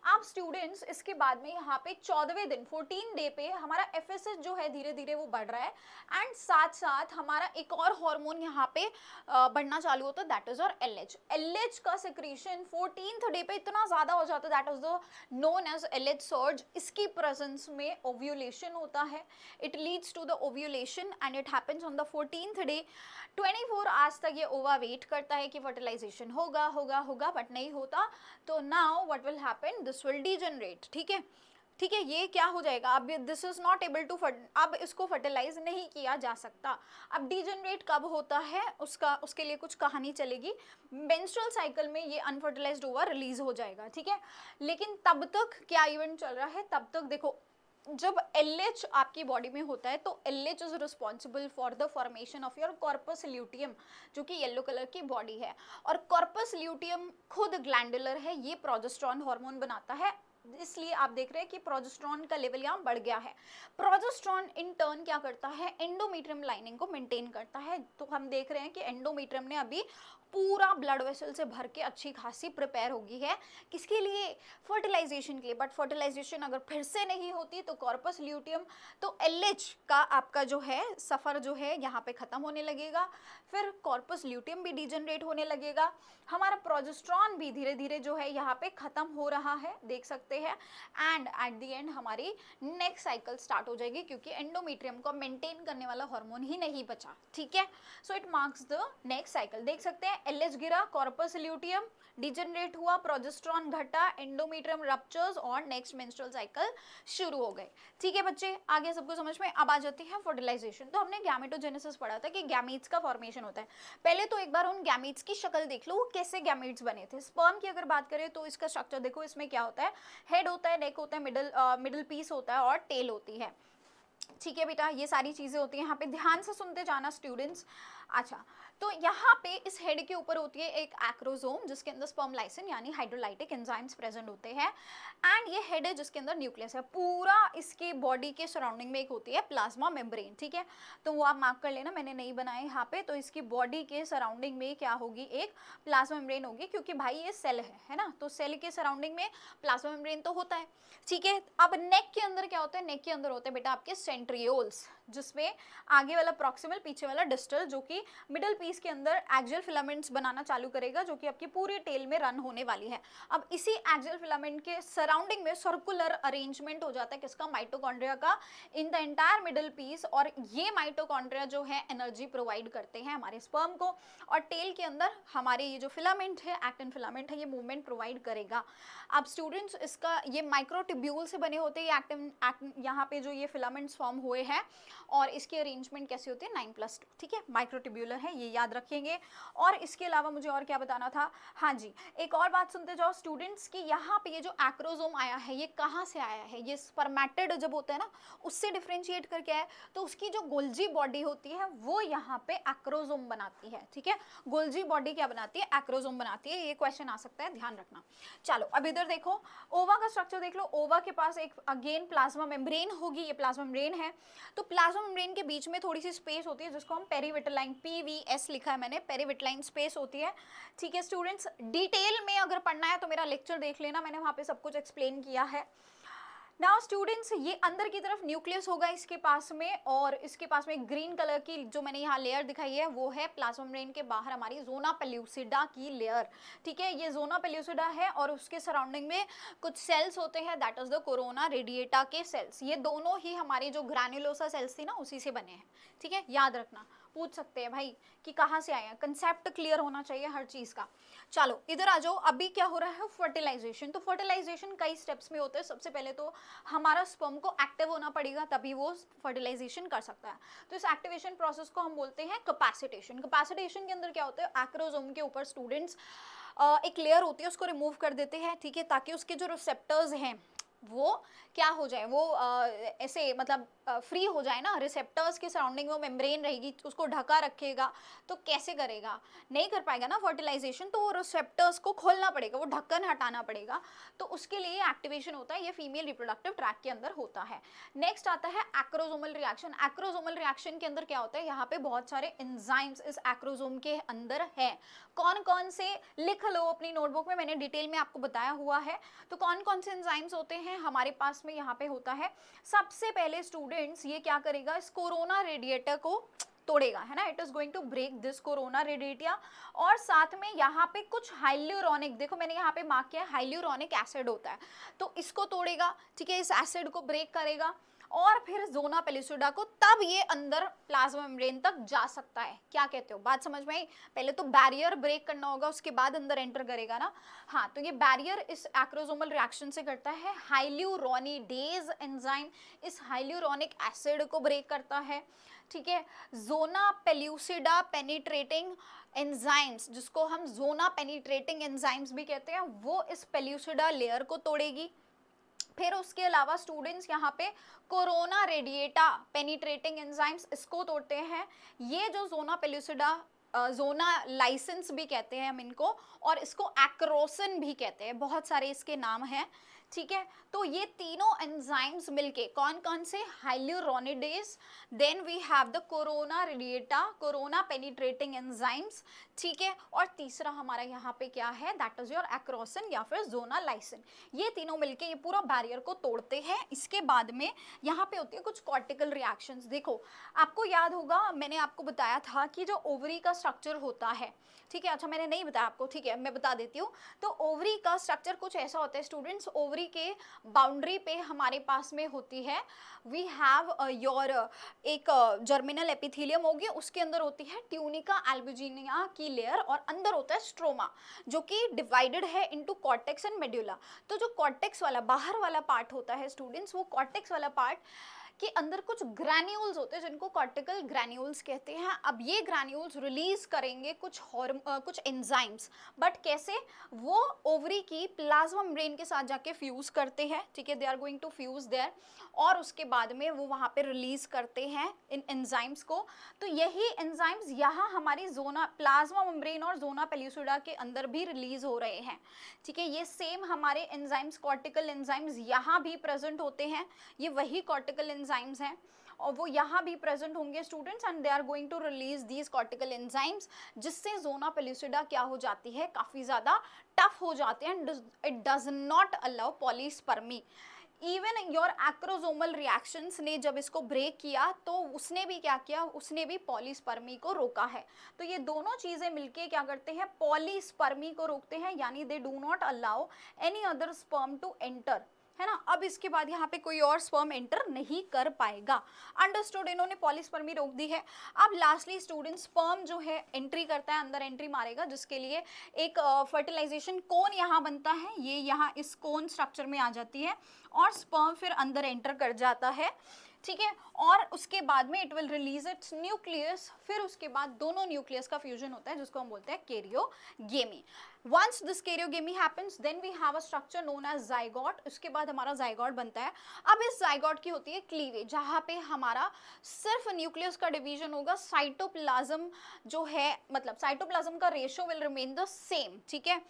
आप स्टूडेंट्स इसके बाद में यहाँ पे चौदहवें दिन फोर्टीन डे पे हमारा एफ़ जो है धीरे धीरे वो बढ़ रहा है। एंड साथ साथ हमारा एक और हार्मोन यहाँ पे बढ़ना चालू होता है दैट इज़ और एल एच एल एच का सिक्रीशन फोर्टीन डे पे इतना ज़्यादा हो जाता है that is the known as L H surge इसकी प्रेजेंस में ओव्यूलेशन होता है। It leads to the ovulation and it happens on the fourteen day 24 hours तक ये ओवा वेट करता है कि फर्टिलाइजेशन होगा होगा होगा बट नहीं होता। तो now what will happen this will degenerate ठीक है? ठीक है, ये क्या हो जाएगा? अब this is not able to अब इसको फर्टिलाइज नहीं किया जा सकता। अब डीजनरेट कब होता है? उसका, उसके लिए कुछ कहानी चलेगी। मेंस्ट्रुअल साइकिल में ये अनफर्टिलाइज्ड ओवर रिलीज़ हो जाएगा, ठीक है? लेकिन तब तक क्या इवेंट चल रहा है? तब तक देखो जब एल एच आपकी बॉडी में होता है तो L H is responsible for the formation of your corpus luteum जो कि येलो कलर की बॉडी है। और कॉर्पस ल्यूटियम खुद ग्लैंडुलर है, ये प्रोजेस्ट्रॉन हार्मोन बनाता है। इसलिए आप देख रहे हैं कि प्रोजेस्ट्रॉन का लेवल यहाँ बढ़ गया है। प्रोजेस्ट्रॉन इन टर्न क्या करता है? एंडोमीट्रियम लाइनिंग को मेंटेन करता है। तो हम देख रहे हैं कि एंडोमीट्रियम ने अभी पूरा ब्लड वेसल से भर के अच्छी खासी प्रिपेयर होगी है। किसके लिए? फर्टिलाइजेशन के लिए। बट फर्टिलाइजेशन अगर फिर से नहीं होती तो कॉर्पस ल्यूटियम तो एलएच का आपका जो है सफ़र जो है, यहाँ पे ख़त्म होने लगेगा। फिर कॉर्पस ल्यूटियम भी डिजनरेट होने लगेगा। हमारा प्रोजेस्ट्रॉन भी धीरे धीरे जो है, यहाँ पे ख़त्म हो रहा है, देख सकते हैं। एंड एट दी एंड हमारी नेक्स्ट साइकिल स्टार्ट हो जाएगी, क्योंकि एंडोमीट्रियम को मेंटेन करने वाला हार्मोन ही नहीं बचा। ठीक है? So it marks the next cycle देख सकते हैं एल गिरा कॉर्पस ल्यूटियम, डिजनरेट हुआ, प्रोजेस्ट्रॉन घटा, एंडोमीट्रियम रप्चर्स और नेक्स्ट मेंस्ट्रुअल साइकिल शुरू हो गए। ठीक है बच्चे? आगे सबको समझ में? अब आ जाती है फर्टिलाइजेशन तो हमने गैमेटोजेनेसिस पढ़ा था कि गैमीट्स का फॉर्मेशन होता है। पहले तो एक बार उन गैमीट्स की शक्ल देख लो कैसे गैमीट्स बने थे। स्पर्म की अगर बात करें तो इसका स्ट्रक्चर देखो, इसमें क्या होता है? हेड होता है नेक होता है मिडल मिडल पीस होता है और टेल होती है। ठीक है बेटा, ये सारी चीज़ें होती हैं। यहाँ पे ध्यान से सुनते जाना स्टूडेंट्स अच्छा तो यहाँ पे इस हेड के ऊपर होती है एक एक्रोजोम जिसके अंदर स्पर्म लाइसिन यानी हाइड्रोलाइटिक एंजाइम्स प्रेजेंट होते हैं एंड ये हेड है जिसके अंदर न्यूक्लियस है। पूरा इसके बॉडी के सराउंडिंग में एक होती है प्लाज्मा मेम्ब्रेन ठीक है? तो वो आप मार्क कर लेना, मैंने नहीं बनाया यहाँ पे तो इसकी बॉडी के सराउंडिंग में क्या होगी? एक प्लाज्मा मेम्ब्रेन होगी, क्योंकि भाई ये सेल है है ना? तो सेल के सराउंडिंग में प्लाज्मा मेम्ब्रेन तो होता है, ठीक है? अब नेक के अंदर क्या होता है? नेक के अंदर होते हैं बेटा आपके सेंट्रियोल्स जिसमें आगे वाला प्रॉक्सिमल पीछे वाला डिस्टल जो कि मिडल पीस के अंदर एक्जल फिलामेंट्स बनाना चालू करेगा, जो कि आपकी पूरी टेल में रन होने वाली है। अब इसी एक्जल फिलामेंट के सराउंडिंग में सर्कुलर अरेंजमेंट हो जाता है किसका? माइटोकॉन्ड्रिया का। In the entire middle piece और ये माइटोकॉन्ड्रिया जो है एनर्जी प्रोवाइड करते हैं हमारे स्पर्म को और टेल के अंदर हमारे ये जो फिलामेंट है एक्टिन फिलामेंट है, ये मूवमेंट प्रोवाइड करेगा। अब स्टूडेंट्स इसका ये माइक्रोटिब्यूल से बने होते हैं एक्टिन यहाँ पे जो ये फिलामेंट्स फॉर्म हुए हैं और इसकी अरेंजमेंट कैसे होती है? नाइन प्लस टू ठीक है? माइक्रोटिब्यूलर है, ये याद रखेंगे। और इसके अलावा मुझे और क्या बताना था? हाँ जी, एक और बात सुनते जाओ स्टूडेंट्स की, यहाँ पे ये जो एक्रोजोम आया है, ये कहाँ से आया है? ये स्पर्मेटेड जब होता है ना, उससे डिफ्रेंशिएट करके आया तो उसकी जो गोल्जी बॉडी होती है, वो यहाँ पे एक्रोजोम बनाती है, ठीक है? गोल्जी बॉडी क्या बनाती है? एक्रोजोम बनाती है, ये क्वेश्चन आ सकता है, ध्यान रखना। चलो, अब इधर देखो ओवा का स्ट्रक्चर देख लो ओवा के पास एक अगेन प्लाज्मा मेम्ब्रेन होगी, ये प्लाज्मा मेम्ब्रेन है। तो प्लाज्मा प्लाज्मा मेम्ब्रेन के बीच में थोड़ी सी स्पेस होती है जिसको हम पेरीविटलाइन पी वी एस लिखा है मैंने पेरीविटलाइन स्पेस होती है। ठीक है स्टूडेंट्स डिटेल में अगर पढ़ना है तो मेरा लेक्चर देख लेना, मैंने वहाँ पे सब कुछ एक्सप्लेन किया है। नाउ स्टूडेंट्स ये अंदर की तरफ़ न्यूक्लियस होगा इसके पास में और इसके पास में ग्रीन कलर की जो मैंने यहाँ लेयर दिखाई है, वो है प्लाज्मा के बाहर हमारी जोना पेल्यूसिडा की लेयर ठीक है, ये जोना पेल्यूसिडा है और उसके सराउंडिंग में कुछ सेल्स होते हैं that is the corona radiata के सेल्स ये दोनों ही हमारी जो ग्रैनुलोसा सेल्स थी ना, उसी से बने हैं. ठीक है, याद रखना. पूछ सकते हैं भाई कि कहाँ से आए हैं। कंसेप्ट क्लियर होना चाहिए हर चीज़ का। चलो, इधर आ जाओ। अभी क्या हो रहा है? फर्टिलाइजेशन तो फर्टिलाइजेशन कई स्टेप्स में होते हैं। सबसे पहले तो हमारा स्पर्म को एक्टिव होना पड़ेगा, तभी वो फर्टिलाइजेशन कर सकता है। तो इस एक्टिवेशन प्रोसेस को हम बोलते हैं कैपेसिटेशन कैपेसिटेशन के अंदर क्या होता है? एक्रोजोम के ऊपर स्टूडेंट्स एक लेयर होती है, उसको रिमूव कर देते हैं, ठीक है? ताकि उसके जो रिसेप्टर्स हैं वो क्या हो जाए? वो ऐसे मतलब फ्री हो जाए ना रिसेप्टर्स के सराउंडिंग में मेम्ब्रेन रहेगी, उसको ढका रखेगा तो कैसे करेगा? नहीं कर पाएगा ना फर्टिलाइजेशन तो वो रिसेप्टर्स को खोलना पड़ेगा, वो ढक्कन हटाना पड़ेगा तो उसके लिए एक्टिवेशन होता है, ये फीमेल रिप्रोडक्टिव ट्रैक के अंदर होता है। नेक्स्ट आता है एक्रोजोमल रिएक्शन एक्रोजोमल रिएक्शन के अंदर क्या होता है? यहाँ पे बहुत सारे एंजाइम्स इस एक्रोजोम के अंदर है। कौन कौन से लिख लो अपनी नोटबुक में? मैंने डिटेल में आपको बताया हुआ है। तो कौन कौन से एंजाइम्स होते हैं? हमारे पास में यहाँ पे होता है। सबसे पहले स्टूडेंट्स ये क्या करेगा? इस कोरोना रेडिएटर को तोड़ेगा, है ना? It is going to break this corona radiata और साथ में यहाँ पे कुछ हाइल्यूरोनिक देखो मैंने यहाँ पे मार्क किया हाइल्यूरोनिक एसिड होता है। तो इसको तोड़ेगा, ठीक है? इस एसिड को ब्रेक करेगा। और फिर जोना पेलिसुडा को तब ये अंदर प्लाज्मा मेम्ब्रेन तक जा सकता है। क्या कहते हो? बात समझ में पहले तो बैरियर ब्रेक करना होगा, उसके बाद अंदर एंटर करेगा ना? हाँ तो ये बैरियर इस एक्रोजोमल रिएक्शन से करता है। हाइल्यूरोनिडेज एंजाइम इस हाइल्यूरोनिक एसिड को ब्रेक करता है। ठीक है? जोना पेल्यूसिडा पेनिट्रेटिंग एंजाइम्स जिसको हम जोना पेनिट्रेटिंग एंजाइम्स भी कहते हैं, वो इस पेल्यूसिडा लेयर को तोड़ेगी। फिर उसके अलावा स्टूडेंट्स यहाँ पे कोरोना रेडिएटा पेनिट्रेटिंग एंजाइम्स इसको तोड़ते हैं। ये जो जोना पेल्यूसिडा जोना लाइसेंस भी कहते हैं हम इनको, और इसको एक्रोसन भी कहते हैं। बहुत सारे इसके नाम हैं, ठीक है? तो ये तीनों एंजाइम्स मिलके, कौन कौन से? Hyaluronidase then we have the corona radiata corona penetrating enzymes ठीक है? और तीसरा हमारा यहाँ पे क्या है? दैट इज़ योर एक्रोसिन या फिर जोना लाइसिन ये तीनों मिलके ये पूरा बैरियर को तोड़ते हैं। इसके बाद में यहाँ पे होती है कुछ कॉर्टिकल रिएक्शंस देखो, आपको याद होगा, मैंने आपको बताया था कि जो ओवरी का स्ट्रक्चर होता है, ठीक है? अच्छा मैंने नहीं बताया आपको, ठीक है? मैं बता देती हूँ। तो ओवरी का स्ट्रक्चर कुछ ऐसा होता है स्टूडेंट्स ओवरी के बाउंड्री पे हमारे पास में होती है। वी हैव योर एक जर्मिनल एपिथीलियम होगी, उसके अंदर होती है ट्यूनिका एल्बुजिनिया की लेयर और अंदर होता है स्ट्रोमा जो कि डिवाइडेड है इनटू कॉर्टेक्स एंड मेड्यूला तो जो कॉर्टेक्स वाला, बाहर वाला पार्ट होता है स्टूडेंट्स वो कॉर्टेक्स वाला पार्ट कि अंदर कुछ ग्रैन्यूल्स होते हैं जिनको कॉर्टिकल ग्रैन्यूल्स कहते हैं। अब ये ग्रैन्यूल्स रिलीज़ करेंगे कुछ हॉर्म कुछ एंजाइम्स बट कैसे? वो ओवरी की प्लाज्मा ब्रेन के साथ जाके फ्यूज करते हैं, ठीक है? They are going to fuse there और उसके बाद में वो वहाँ पे रिलीज़ करते हैं इन एंजाइम्स को। तो यही एंजाइम्स यहाँ हमारी जोना प्लाज्मा मेम्ब्रेन और जोना पेल्यूसुडा के अंदर भी रिलीज़ हो रहे हैं। ठीक है? ये सेम हमारे एंजाइम्स कॉर्टिकल एंजाइम्स यहाँ भी प्रेजेंट होते हैं। ये वही कॉर्टिकल हैं, और वो यहाँ भी प्रेजेंट होंगे students and they are going to release these cortical enzymes जिससे जोना पेल्यूसिडा क्या हो जाती है, काफ़ी ज़्यादा टफ हो जाते हैं it does not allow polyspermy even your acrosomal reactions ने जब इसको ब्रेक किया तो उसने भी क्या किया, उसने भी पॉलीस्पर्मी को रोका है। तो ये दोनों चीज़ें मिलके क्या करते हैं पॉलीस्पर्मी को रोकते हैं, यानी they do not allow any other sperm to enter है ना? अब इसके बाद यहाँ पे कोई और स्पर्म एंटर नहीं कर पाएगा। अंडरस्टूड इन्होंने पॉलिस्पर्मी रोक दी है। अब लास्टली स्टूडेंट स्पर्म जो है एंट्री करता है, अंदर एंट्री मारेगा, जिसके लिए एक फर्टिलाइजेशन कोन यहाँ बनता है। ये यहाँ इस कोन स्ट्रक्चर में आ जाती है और स्पर्म फिर अंदर एंटर कर जाता है। ठीक है? और उसके बाद में it will release its nucleus फिर उसके बाद दोनों न्यूक्लियस का फ्यूजन होता है, जिसको हम बोलते हैं karyogamy once this karyogamy happens then we have a structure known as zygote उसके बाद हमारा जाइगॉट बनता है. अब इस जाइगॉट की होती है क्लीवेज जहाँ पे हमारा सिर्फ़ न्यूक्लियस का डिवीज़न होगा साइटोप्लाज्म जो है मतलब साइटोप्लाज्म का ratio will remain the same ठीक है?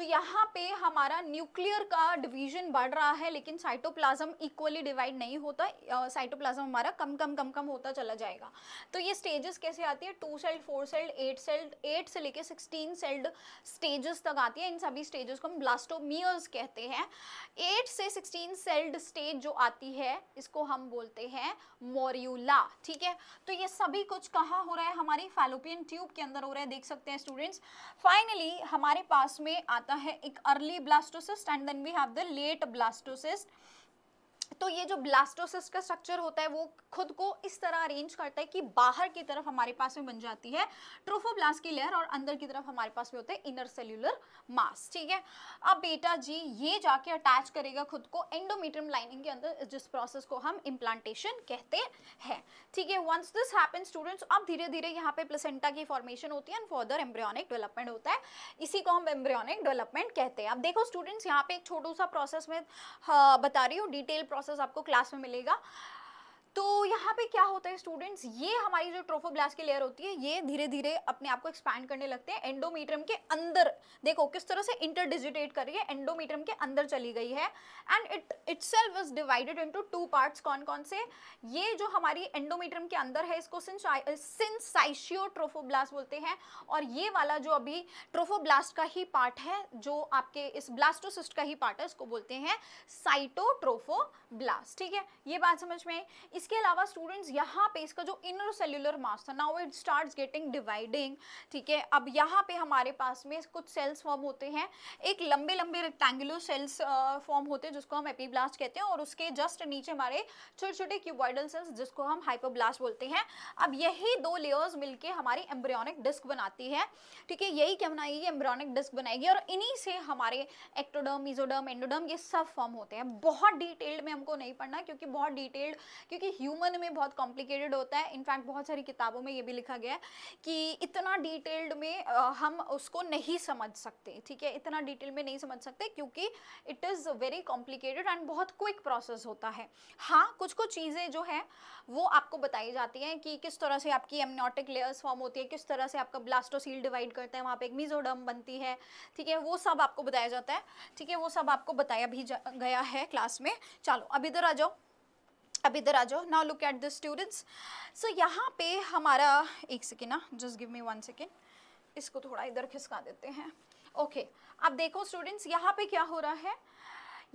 तो यहाँ पे हमारा न्यूक्लियर का डिवीज़न बढ़ रहा है, लेकिन साइटोप्लाज्म इक्वली डिवाइड नहीं होता साइटोप्लाज्म हमारा कम कम कम कम होता चला जाएगा। तो ये स्टेजेस कैसे आती है? Two celled four celled eight celled eight से लेके सिक्सटीन सेल्ड स्टेजेस तक आती है। इन सभी स्टेजेस को हम ब्लास्टोमियर्स कहते हैं। एट से सिक्सटीन सेल्ड स्टेज जो आती है, इसको हम बोलते हैं मोरियुला, ठीक है? तो ये सभी कुछ कहाँ हो रहा है? हमारी फैलोपियन ट्यूब के अंदर हो रहा है, देख सकते हैं स्टूडेंट्स फाइनली हमारे पास में आता है एक early blastocyst and then we have the late blastocyst तो ये जो ब्लास्टोसिस्ट का स्ट्रक्चर होता है वो खुद को इस तरह अरेंज करता है कि बाहर की तरफ़ हमारे पास में बन जाती है ट्रोफोब्लास्ट की लेयर और अंदर की तरफ़ हमारे पास में होता है इनर सेल्यूलर मास ठीक है? अब बेटा जी ये जाके अटैच करेगा खुद को एंडोमीट्रियम लाइनिंग के अंदर जिस प्रोसेस को हम इम्प्लांटेशन कहते हैं ठीक है? वंस दिस हैपन स्टूडेंट्स अब धीरे धीरे यहाँ पे प्लेसेंटा की फॉर्मेशन होती है एंड फर्दर एम्ब्रियोनिक डेवलपमेंट होता है। इसी को हम एम्ब्रियोनिक डेवलपमेंट कहते हैं। अब देखो स्टूडेंट्स यहाँ पे एक छोटू सा प्रोसेस में हाँ, बता रही हूँ डिटेल प्रोसेस आपको क्लास में मिलेगा। तो यहाँ पे क्या होता है स्टूडेंट्स ये हमारी जो ट्रोफोब्लास्ट की लेयर होती है, ये धीरे धीरे अपने आप को एक्सपैंड करने लगते हैं। एंडोमीट्रियम के अंदर, देखो किस तरह से इंटरडिजिटेट कर रही है एंडोमीट्रियम के अंदर चली गई है। And it itself is divided into two parts कौन कौन से? ये जो हमारी एंडोमीट्रियम के अंदर है, इसको सिंसाइशियो ट्रोफोब्लास्ट बोलते हैं। और ये वाला जो अभी ट्रोफोब्लास्ट का ही पार्ट है, जो आपके इस ब्लास्टोसिस्ट का ही पार्ट है, इसको बोलते हैं साइटोट्रोफोब्लास्ट ठीक है? ये बात समझ में आई? इसके अलावा स्टूडेंट्स यहाँ पे इसका जो इनर सेल्यूलर मास था now it starts getting dividing ठीक है? अब यहाँ पे हमारे पास में कुछ सेल्स फॉर्म होते हैं। एक लंबे लंबे रेक्टेंगुलर सेल्स फॉर्म होते हैं, जिसको हम एपीब्लास्ट कहते हैं, और उसके जस्ट नीचे हमारे छोटे छोटे क्यूबॉइडल सेल्स जिसको हम हाइपोब्लास्ट बोलते हैं। अब यही दो लेयर्स मिलके हमारी एम्ब्रियोनिक डिस्क बनाती है, ठीक है? यही क्या बनाएगी एम्ब्रियोनिक डिस्क बनाएगी और इन्हीं से हमारे एक्टोडर्म मीजोडर्म एंडोडर्म ये सब फॉर्म होते हैं। बहुत डिटेल्ड में हमको नहीं पढ़ना क्योंकि बहुत डिटेल्ड क्योंकि ह्यूमन में बहुत कॉम्प्लिकेटेड होता है। इनफैक्ट बहुत सारी किताबों में ये भी लिखा गया है कि इतना डिटेल्ड में हम उसको नहीं समझ सकते, ठीक है? इतना डिटेल में नहीं समझ सकते क्योंकि it is very complicated and बहुत क्विक प्रोसेस होता है। हाँ कुछ कुछ चीज़ें जो है, वो आपको बताई जाती हैं कि किस तरह से आपकी एमनोटिक लेयर्स फॉर्म होती है, किस तरह से आपका ब्लास्टोसील डिवाइड करते हैं, वहाँ पे एक मीजोडम बनती है, ठीक है? वो सब आपको बताया जाता है, ठीक है? वो सब आपको बताया भी गया है क्लास में। चलो अब इधर आ जाओ अब इधर आ जाओ। Now look at the students so यहाँ पे हमारा, एक सेकेंड ना just give me one second इसको थोड़ा इधर खिसका देते हैं। Okay okay. अब देखो स्टूडेंट्स यहाँ पे क्या हो रहा है?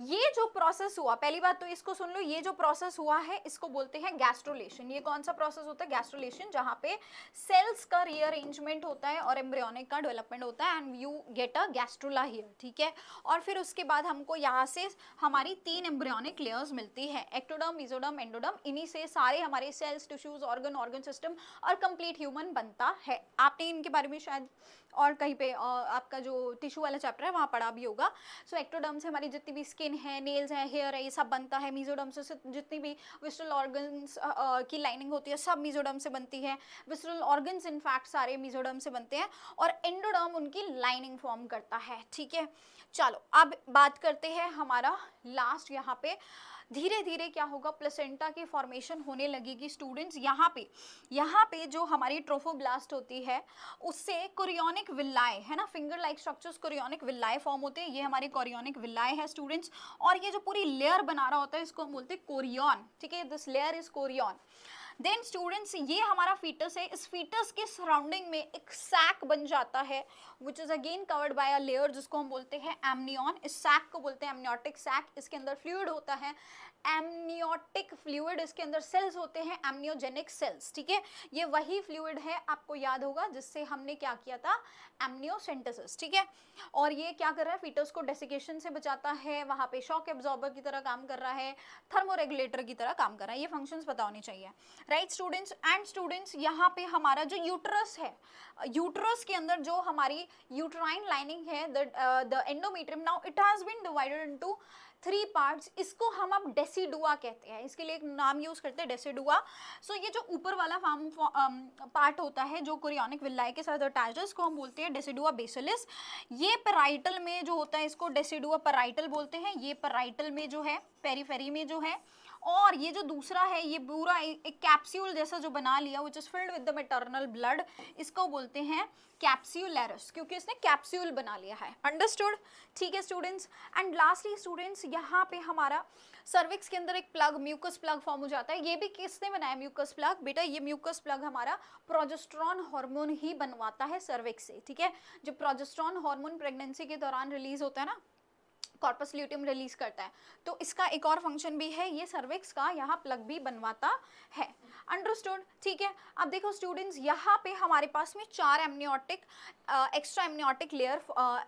ये जो प्रोसेस हुआ, पहली बात तो इसको सुन लो, ये जो प्रोसेस हुआ है, इसको बोलते हैं गैस्ट्रोलेशन ये कौन सा प्रोसेस होता है? गैस्ट्रोलेशन जहाँ पे सेल्स का रीअरेंजमेंट होता है और एम्ब्रियोनिक का डेवलपमेंट होता है and you get a gastrula here ठीक है? और फिर उसके बाद हमको यहाँ से हमारी तीन एम्ब्रियोनिक लेयर्स मिलती है। एक्टोडम मिजोडम एंडोडम इन्हीं से सारे हमारे cells tissues organ organ system और कंप्लीट ह्यूमन बनता है। आपने इनके बारे में शायद और कहीं पे आपका जो टिश्यू वाला चैप्टर है, वहाँ पढ़ा भी होगा। सो एक्टोडम से हमारी जितनी भी स्किन है नेल्स है हेयर है, ये सब बनता है। मीजोडम से जितनी भी विस्ट्रल ऑर्गन्स की लाइनिंग होती है, सब मीजोडम से बनती है। विस्ट्रल ऑर्गन्स इनफैक्ट सारे मीजोडम से बनते हैं और एंडोडम उनकी लाइनिंग फॉर्म करता है, ठीक है? चलो, अब बात करते हैं हमारा लास्ट यहाँ पे धीरे धीरे क्या होगा प्लेसेंटा की फॉर्मेशन होने लगेगी स्टूडेंट्स यहाँ पे। यहाँ पे जो हमारी ट्रोफोब्लास्ट होती है, उससे कोरियोनिक विल्लाए है ना? Finger like structures chorionic villi form होते हैं। ये हमारे कोरियोनिक विल्लाए है स्टूडेंट्स और ये जो पूरी लेयर बना रहा होता है, इसको हम बोलते हैं कोरियन ठीक है? This layer is chorion then students ये हमारा फीटस है। इस फीटस के सराउंडिंग में एक सैक बन जाता है which is again covered by a layer जिसको हम बोलते हैं एमनियॉन इस सैक को बोलते हैं एमनियोटिक सैक इसके अंदर फ्लूड होता है। एमनियोटिक फ्लूड इसके अंदर सेल्स होते हैं, एमनियोजेनिक सेल्स, ठीक है? ये वही फ्लूड है, आपको याद होगा, जिससे हमने क्या किया था? एमनियोसेंटेसिस, ठीक है? और ये क्या कर रहा है? फीटस को डेसिकेशन से बचाता है, वहाँ पे शॉक एब्जॉर्बर की तरह काम कर रहा है, थर्मोरेगुलेटर की तरह काम कर रहा है, ये फ़ंक्शंस पता होने चाहिए राइट स्टूडेंट्स एंड स्टूडेंट्स यहाँ पे हमारा जो यूट्रस है यूट्रस के अंदर जो हमारी यूट्राइन लाइनिंग है the endometrium now it has been divided into three parts इसको हम अब डेसीडुआ कहते हैं। इसके लिए एक नाम यूज़ करते हैं डेसीडुआ सो so, ये जो ऊपर वाला फार्म पार्ट होता है जो कोरियोनिक विल्लाई के साथ अटैच है इसको हम बोलते हैं डेसीडुआ बेसिलिस ये पेराइटल में जो होता है इसको डेसीडुआ पराइटल बोलते हैं। ये पेराइटल में जो है पेरीफेरी में जो है और ये जो दूसरा है, ये पूरा एक कैप्सूल जैसा जो बना लिया which is filled with the maternal blood इसको बोलते हैं कैप्सूलरस क्योंकि इसने कैप्सूल बना लिया है। अंडरस्टूड ठीक है स्टूडेंट्स एंड लास्टली स्टूडेंट्स यहाँ पे हमारा सर्विक्स के अंदर एक प्लग म्यूकस प्लग फॉर्म हो जाता है। ये भी किसने बनाया म्यूकस प्लग बेटा, ये म्यूकस प्लग हमारा प्रोजेस्ट्रॉन हार्मोन ही बनवाता है सर्विक्स से, ठीक है? जो प्रोजेस्ट्रॉन हार्मोन प्रेगनेंसी के दौरान रिलीज़ होता है ना कॉर्पस ल्यूटियम रिलीज़ करता है। तो इसका एक और फ़ंक्शन भी है, ये सर्विक्स का यहाँ प्लग भी बनवाता है। अंडरस्टूड ठीक है? अब देखो स्टूडेंट्स यहाँ पे हमारे पास में चार amniotic extra amniotic layer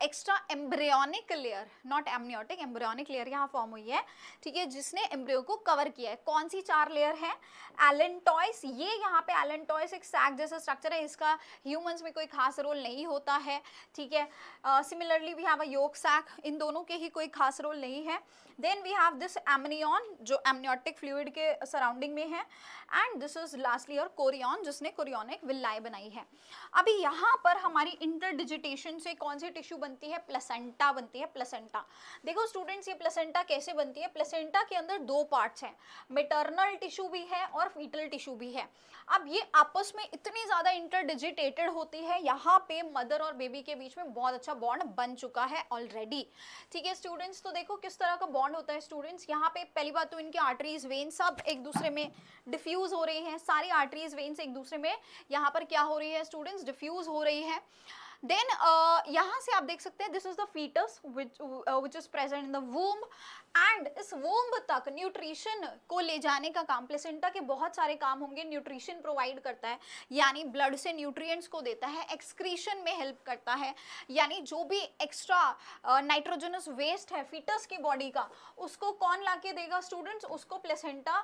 extra embryonic layer not amniotic embryonic layer यहाँ फॉर्म हुई है। ठीक है? जिसने एम्ब्रियो को कवर किया है। कौन सी चार लेयर है? एलेंटॉइस ये यहाँ पे एलेंटॉयस एक सैक जैसा स्ट्रक्चर है। इसका ह्यूमंस में कोई खास रोल नहीं होता है। ठीक है? Similarly we have a yolk sac इन दोनों के ही कोई खास रोल नहीं है। Then we have this amnion जो एमनियोटिक फ्लूड के सराउंडिंग में है। एंड दिस इज़ लास्टली और कोरियन जिसने कोरियोनिक विल्लाई बनाई है। अभी यहाँ पर हमारी इंटरडिजिटेशन से कौन सी टिश्यू बनती है? प्लेसेंटा बनती है प्लेसेंटा देखो स्टूडेंट्स ये प्लेसेंटा कैसे बनती है? प्लेसेंटा के अंदर दो पार्ट्स हैं। मेटर्नल टिश्यू भी है और फीटल टिश्यू भी है। अब ये आपस में इतनी ज़्यादा इंटरडिजिटेटेड होती है, यहाँ पे मदर और बेबी के बीच में बहुत अच्छा बॉन्ड बन चुका है ऑलरेडी ठीक है स्टूडेंट्स तो देखो किस तरह का बॉन्ड होता है स्टूडेंट्स यहाँ पे पहली बात तो इनके आर्टरीज वेन सब एक दूसरे में डिफ्यूज हो रही हैं सारी आर्टरीज वेन्स एक दूसरे में यहाँ पर क्या हो रही है स्टूडेंट्स डिफ्यूज हो रही है। देन uh, यहाँ से आप देख सकते हैं this is the foetus which is present in the womb and इस वोम्ब तक न्यूट्रिशन को ले जाने का काम प्लेसेंटा के बहुत सारे काम होंगे न्यूट्रिशन प्रोवाइड करता है। यानी ब्लड से न्यूट्रिएंट्स को देता है एक्सक्रीशन में हेल्प करता है। यानी जो भी एक्स्ट्रा नाइट्रोजनस वेस्ट है फीटस की बॉडी का, उसको कौन ला के देगा स्टूडेंट्स उसको प्लेसेंटा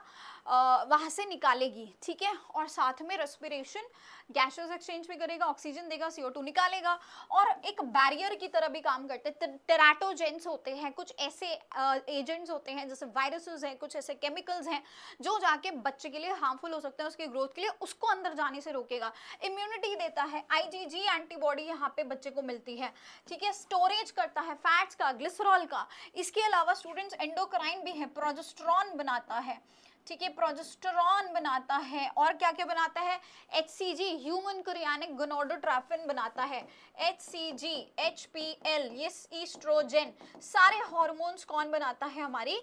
वहाँ से निकालेगी, ठीक है? और साथ में रेस्पिरेशन गैसेस एक्सचेंज भी करेगा ऑक्सीजन देगा सीओ निकालेगा। और एक बैरियर की तरह भी काम करते हैं टेराटोजेंस होते हैं, कुछ ऐसे एजेंट्स होते हैं, जैसे वायरसेस हैं, कुछ ऐसे केमिकल्स हैं, जो जाके बच्चे के लिए हार्मफुल हो सकते हैं, उसके ग्रोथ के लिए उसको अंदर जाने से रोकेगा। इम्यूनिटी देता है आईजीजी एंटीबॉडी यहाँ पे बच्चे को मिलती है, ठीक है? स्टोरेज करता है फैट्स का ग्लिसरॉल का। इसके अलावा स्टूडेंट्स एंडोक्राइन भी है प्रोजेस्ट्रॉन बनाता है। ठीक है प्रोजेस्टेरॉन बनाता है और क्या क्या बनाता है? H C G human chorionic gonadotrophin बनाता है। H C G H P L ये ईस्ट्रोजेन सारे हॉर्मोन्स कौन बनाता है हमारी?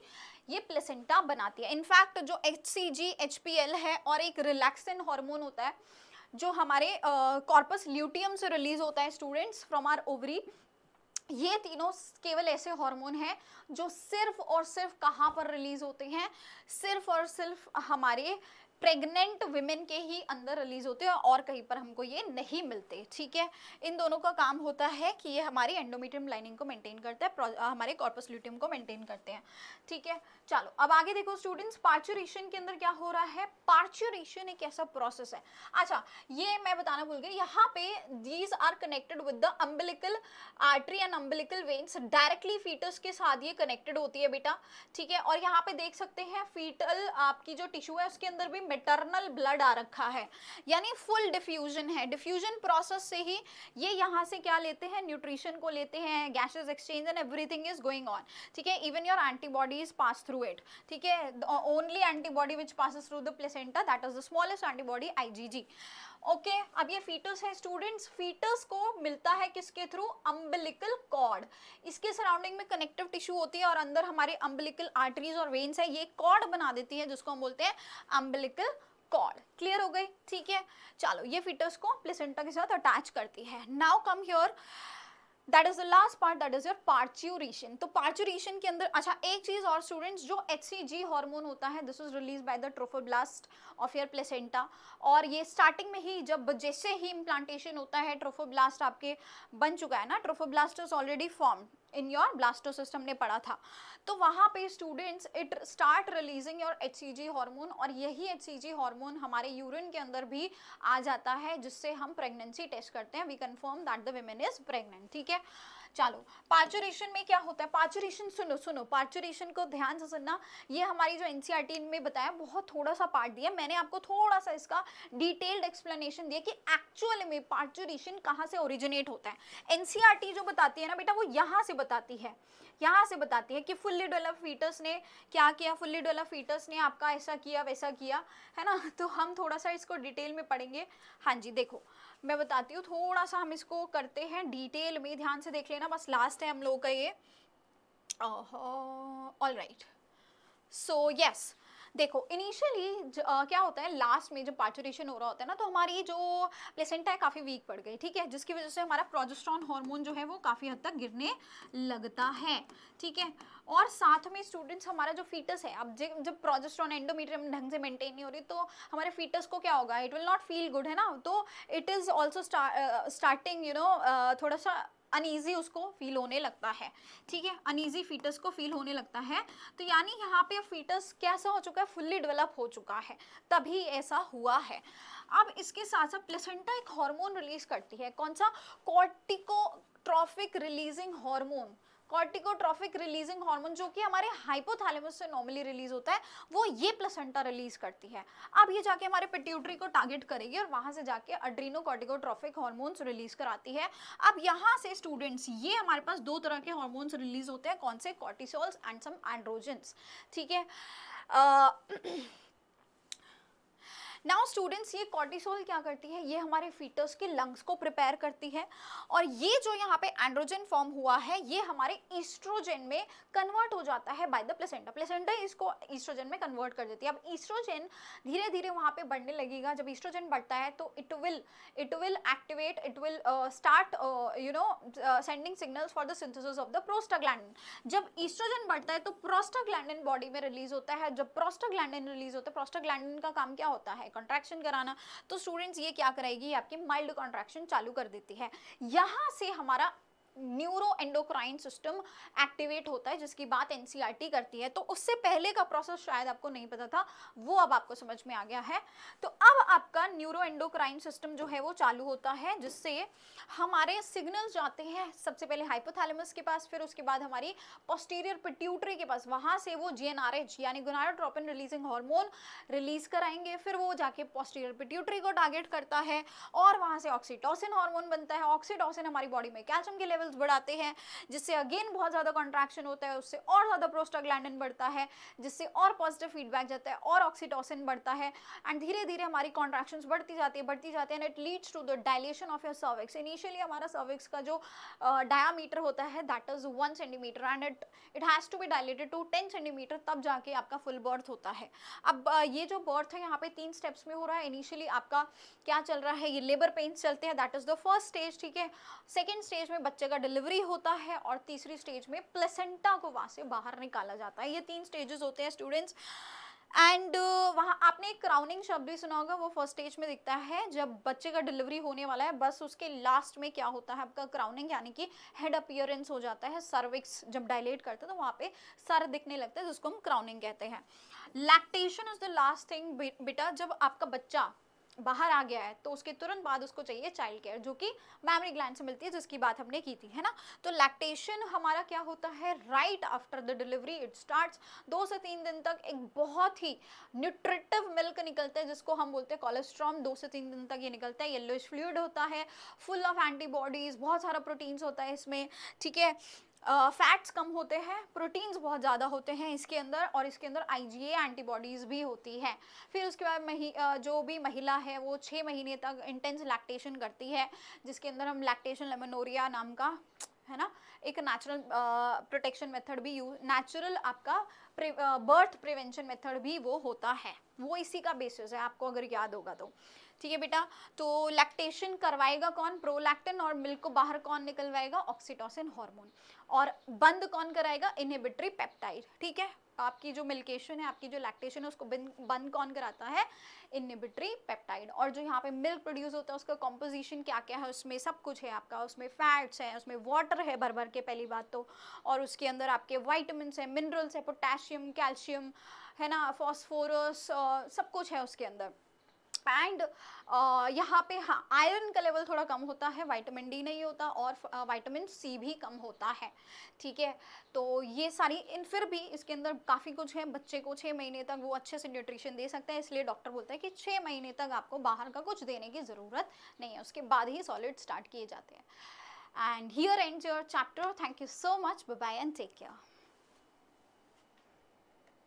ये प्लेसेंटा बनाती है। इनफैक्ट जो H C G H P L है और एक रिलैक्सिन हार्मोन होता है जो हमारे कॉर्पस uh, ल्यूटियम से रिलीज़ होता है स्टूडेंट्स फ्रॉम आर ओवरी ये तीनों केवल ऐसे हार्मोन हैं जो सिर्फ़ और सिर्फ़ कहाँ पर रिलीज़ होते हैं? सिर्फ़ और सिर्फ़ हमारे प्रेग्नेंट विमेन के ही अंदर रिलीज़ होते हैं और कहीं पर हमको ये नहीं मिलते, ठीक है? इन दोनों का काम होता है कि ये हमारी एंडोमीट्रियम लाइनिंग को मेंटेन करता है हमारे कॉर्पस ल्यूटियम को मेंटेन करते हैं, ठीक है? चलो, अब आगे देखो स्टूडेंट्स पार्चुरेशन के अंदर क्या हो रहा है? पार्चुरेशन एक ऐसा प्रोसेस है। अच्छा ये मैं बताना भूल गई, यहाँ पे these are connected with the umbilical artery and umbilical veins directly foetus के साथ ये कनेक्टेड होती है बेटा, ठीक है? और यहाँ पे देख सकते हैं फीटल आपकी जो टिश्यू है, उसके अंदर भी मेटरनल ब्लड आ रखा है, यानी फुल डिफ्यूजन है। डिफ्यूजन प्रोसेस से ही ये यहाँ से क्या लेते हैं? न्यूट्रिशन को लेते हैं gases exchange and everything is going on ठीक है? Even your antibodies pass through it ठीक है? Only antibody which passes through the placenta that is the smallest antibody IgG okay अब ये फीटस है स्टूडेंट्स फीटस को मिलता है किसके थ्रू अम्बिलिकल कॉर्ड इसके सराउंडिंग में कनेक्टिव टिश्यू होती है और अंदर हमारे अम्बिलिकल आर्टरीज और वेन्स है. ये कॉर्ड बना देती है, जिसको हम बोलते हैं अम्बिलिकल कॉर्ड क्लियर हो गई? ठीक है. चलो, ये फीटस को प्लेसेंटा के साथ अटैच करती है. Now come here that is the last part that is your parturition तो पार्च्यूरेशन के अंदर अच्छा एक चीज़ और स्टूडेंट्स जो एच सी जी हॉर्मोन होता है this is release by the trophoblast of your placenta और ये स्टार्टिंग में ही, जब जैसे ही इम्प्लांटेशन होता है ट्रोफोब्लास्ट आपके बन चुका है ना trophoblast is already form in your blastocyst ने पढ़ा था। तो वहाँ पे students it start releasing your H C G hormone और यही एच सी जी हार्मोन हमारे यूरिन के अंदर भी आ जाता है, जिससे हम प्रेगनेंसी टेस्ट करते हैं। We confirm that the women is pregnant ठीक है? चलो, पार्चुरेशन में क्या होता है? पार्चुरेशन सुनो सुनो, पार्चुरेशन को ध्यान से सुनना। ये हमारी जो एनसीईआरटी e में बताया, बहुत थोड़ा सा पार्ट दिया। मैंने आपको थोड़ा सा इसका डिटेल्ड एक्सप्लेनेशन दिया कि एक्चुअल में पार्चुरेशन कहाँ से ओरिजिनेट होता है। एनसीईआरटी e जो बताती है ना बेटा, वो यहाँ से बताती है। यहाँ से बताती है कि फुल्ली डेवलप फीटर्स ने क्या किया? फुल्ली डेवलप फीटर्स ने आपका ऐसा किया, वैसा किया, है ना? तो हम थोड़ा सा इसको डिटेल में पढ़ेंगे। हाँ जी, देखो मैं बताती हूँ थोड़ा सा हम इसको करते हैं डिटेल में, ध्यान से देख लेना। बस लास्ट है हम लोग का ये। ऑल राइट सो यस देखो इनिशियली क्या होता है लास्ट में जब पार्चुरेशन हो रहा होता है ना तो हमारी जो प्लेसेंटा है काफ़ी वीक पड़ गई, ठीक है? जिसकी वजह से हमारा प्रोजेस्ट्रॉन हार्मोन जो है वो काफ़ी हद तक गिरने लगता है, ठीक है? और साथ में स्टूडेंट्स हमारा जो फीटस है, अब जब प्रोजेस्ट्रॉन एंडोमीट्रियम ढंग से मेंटेन नहीं हो रही तो हमारे फीटस को क्या होगा? It will not feel good है ना? तो it is also starting you know थोड़ा सा अनईजी उसको फील होने लगता है। ठीक है? अनईजी फीटस को फील होने लगता है। तो यानी यहाँ पे फीटस कैसा हो चुका है? फुल्ली डेवलप हो चुका है। तभी ऐसा हुआ है। अब इसके साथ साथ प्लेसेंटा एक हार्मोन रिलीज़ करती है। कौन सा? Corticotrophic releasing hormone corticotrophic releasing hormone जो कि हमारे हाइपोथैलेमस से नॉर्मली रिलीज़ होता है, वो ये प्लेसेंटा रिलीज़ करती है। अब ये जाके हमारे पिट्यूटरी को टारगेट करेगी और वहाँ से जाके अड्रीनो कॉर्टिकोट्रॉफिक हॉर्मोन्स रिलीज़ कराती है। अब यहाँ से स्टूडेंट्स ये हमारे पास दो तरह के हॉर्मोन्स रिलीज़ होते हैं, कौन से? कॉर्टिसोल्स एंड सम एंड्रोजेंस ठीक है? नाउ स्टूडेंट्स ये कॉर्टिसोल क्या करती है? ये हमारे फीटर्स के लंग्स को प्रिपेयर करती है। और ये जो यहाँ पे एंड्रोजन फॉर्म हुआ है, ये हमारे ईस्ट्रोजन में कन्वर्ट हो जाता है बाय द प्लेसेंटा प्लेसेंटा इसको ईस्ट्रोजन में कन्वर्ट कर देती है। अब ईस्ट्रोजन धीरे धीरे वहाँ पे बढ़ने लगेगा। जब ईस्ट्रोजन बढ़ता है तो it will it will activate it will start you know sending signals for the synthesis of the prostaglandin जब ईस्ट्रोजन बढ़ता है तो प्रोस्टाग्लैंडिन बॉडी में रिलीज़ होता है। जब प्रोस्टाग्लैंडिन रिलीज़ होता है प्रोस्टाग्लैंडिन का काम क्या होता है? कॉन्ट्रैक्शन कराना तो स्टूडेंट्स ये क्या करेगी, आपकी माइल्ड कॉन्ट्रैक्शन चालू कर देती है। यहाँ से हमारा न्यूरो एंडोक्राइन सिस्टम एक्टिवेट होता है, जिसकी बात एनसीईआरटी e करती है तो उससे पहले का प्रोसेस शायद आपको नहीं पता था, वो अब आपको समझ में आ गया है। तो अब आपका न्यूरो एंडोक्राइन सिस्टम जो है, वो चालू होता है, जिससे हमारे सिग्नल जाते हैं, सबसे पहले हाइपोथैलेमस के पास, फिर उसके बाद हमारी पोस्टीरियर पिट्यूटरी के पास, वहाँ से वो जीएनआरएच यानी गुनारोट्रोपिन रिलीजिंग हार्मोन रिलीज़ कराएँगे, फिर वो जाके पोस्टीरियर पिट्यूटरी को टारगेट करता है, और वहाँ से ऑक्सीटोसिन हार्मोन बनता है। ऑक्सीटोसिन हमारी बॉडी में कैल्शियम के लेवल लेवल्स बढ़ाते हैं जिससे अगेन बहुत ज़्यादा कॉन्ट्रैक्शन होता है उससे और ज़्यादा प्रोस्टाग्लैंडिन बढ़ता है जिससे और पॉजिटिव फीडबैक जाता है और ऑक्सीटोसिन बढ़ता है एंड धीरे धीरे हमारी कॉन्ट्रैक्शन बढ़ती जाती है बढ़ती जाती है and it leads to the dilation of your cervix initially हमारा सर्विक्स का जो डायामीटर uh, होता है that is one centimetre and it it has to be dilated to ten centimetre तब जाके आपका फुल बर्थ होता है। अब uh, ये जो बर्थ है यहाँ पे तीन स्टेप्स में हो रहा है। इनिशियली आपका क्या चल रहा है ये लेबर पेन्स चलते हैं that is the first stage ठीक है? सेकेंड स्टेज में बच्चे का डिलीवरी होता है और तीसरी स्टेज में प्लेसेंटा को वहाँ से बाहर निकाला जाता है। ये तीन स्टेजेस होते हैं स्टूडेंट्स। एंड uh, वहाँ आपने एक क्राउनिंग शब्द भी सुना होगा वो फ़र्स्ट स्टेज में दिखता है। जब बच्चे का डिलीवरी होने वाला है बस उसके लास्ट में क्या होता है आपका क्राउनिंग यानी कि हेड अपियरेंस हो जाता है सर्विक्स जब डायलेट करते हैं तो वहाँ पे सर दिखने लगता है जिसको हम क्राउनिंग कहते हैं। Lactation is the last thing बेटा जब आपका बच्चा बाहर आ गया है तो उसके तुरंत बाद उसको चाहिए चाइल्ड केयर जो कि मैमरी ग्लैंड से मिलती है, जिसकी बात हमने की थी, है ना? तो लैक्टेशन हमारा क्या होता है? Right after the delivery it starts दो से तीन दिन तक एक बहुत ही न्यूट्रिटिव मिल्क निकलता है, जिसको हम बोलते हैं कोलेस्ट्रॉम दो से तीन दिन तक ये निकलता है येलोइश फ्लूड होता है फुल ऑफ़ एंटीबॉडीज बहुत सारा प्रोटीन्स होता है इसमें, ठीक है? फैट्स uh, कम होते हैं प्रोटीन्स बहुत ज़्यादा होते हैं इसके अंदर और इसके अंदर आईजीए एंटीबॉडीज़ भी होती है। फिर उसके बाद मही जो भी महिला है वो छः महीने तक इंटेंस लैक्टेशन करती है जिसके अंदर हम लैक्टेशन लेमनोरिया नाम का है ना? एक नेचुरल प्रोटेक्शन मेथड भी यूज़ नेचुरल आपका बर्थ प्रिवेंशन मेथड भी वो होता है। वो इसी का बेसिस है आपको अगर याद होगा तो। ठीक है बेटा? तो लैक्टेशन करवाएगा कौन? प्रोलैक्टिन और मिल्क को बाहर कौन निकलवाएगा? ऑक्सीटोसिन हार्मोन और बंद कौन कराएगा? इनहिबिटरी पेप्टाइड ठीक है? आपकी जो मिल्केशन है, आपकी जो लैक्टेशन है, उसको बंद कौन कराता है? इनहिबिटरी पेप्टाइड और जो यहाँ पे मिल्क प्रोड्यूस होता है, उसका कॉम्पोजिशन क्या क्या है? उसमें सब कुछ है आपका. उसमें फैट्स है, उसमें वाटर है भर भर के पहली बात तो. और उसके अंदर आपके वाइटमिन है मिनरल्स है पोटेशियम कैल्शियम है ना? फॉस्फोरस सब कुछ है उसके अंदर. एंड uh, यहाँ पे हाँ आयरन का लेवल थोड़ा कम होता है वाइटामिन डी नहीं होता और वाइटामिन सी भी कम होता है ठीक है? तो ये सारी इन फिर भी इसके अंदर काफ़ी कुछ है बच्चे को छः महीने तक वो अच्छे से न्यूट्रिशन दे सकते हैं इसलिए डॉक्टर बोलता है कि छः महीने तक आपको बाहर का कुछ देने की ज़रूरत नहीं है उसके बाद ही सॉलिड स्टार्ट किए जाते हैं। Here ends your chapter. Thank you so much. Bye bye and take care.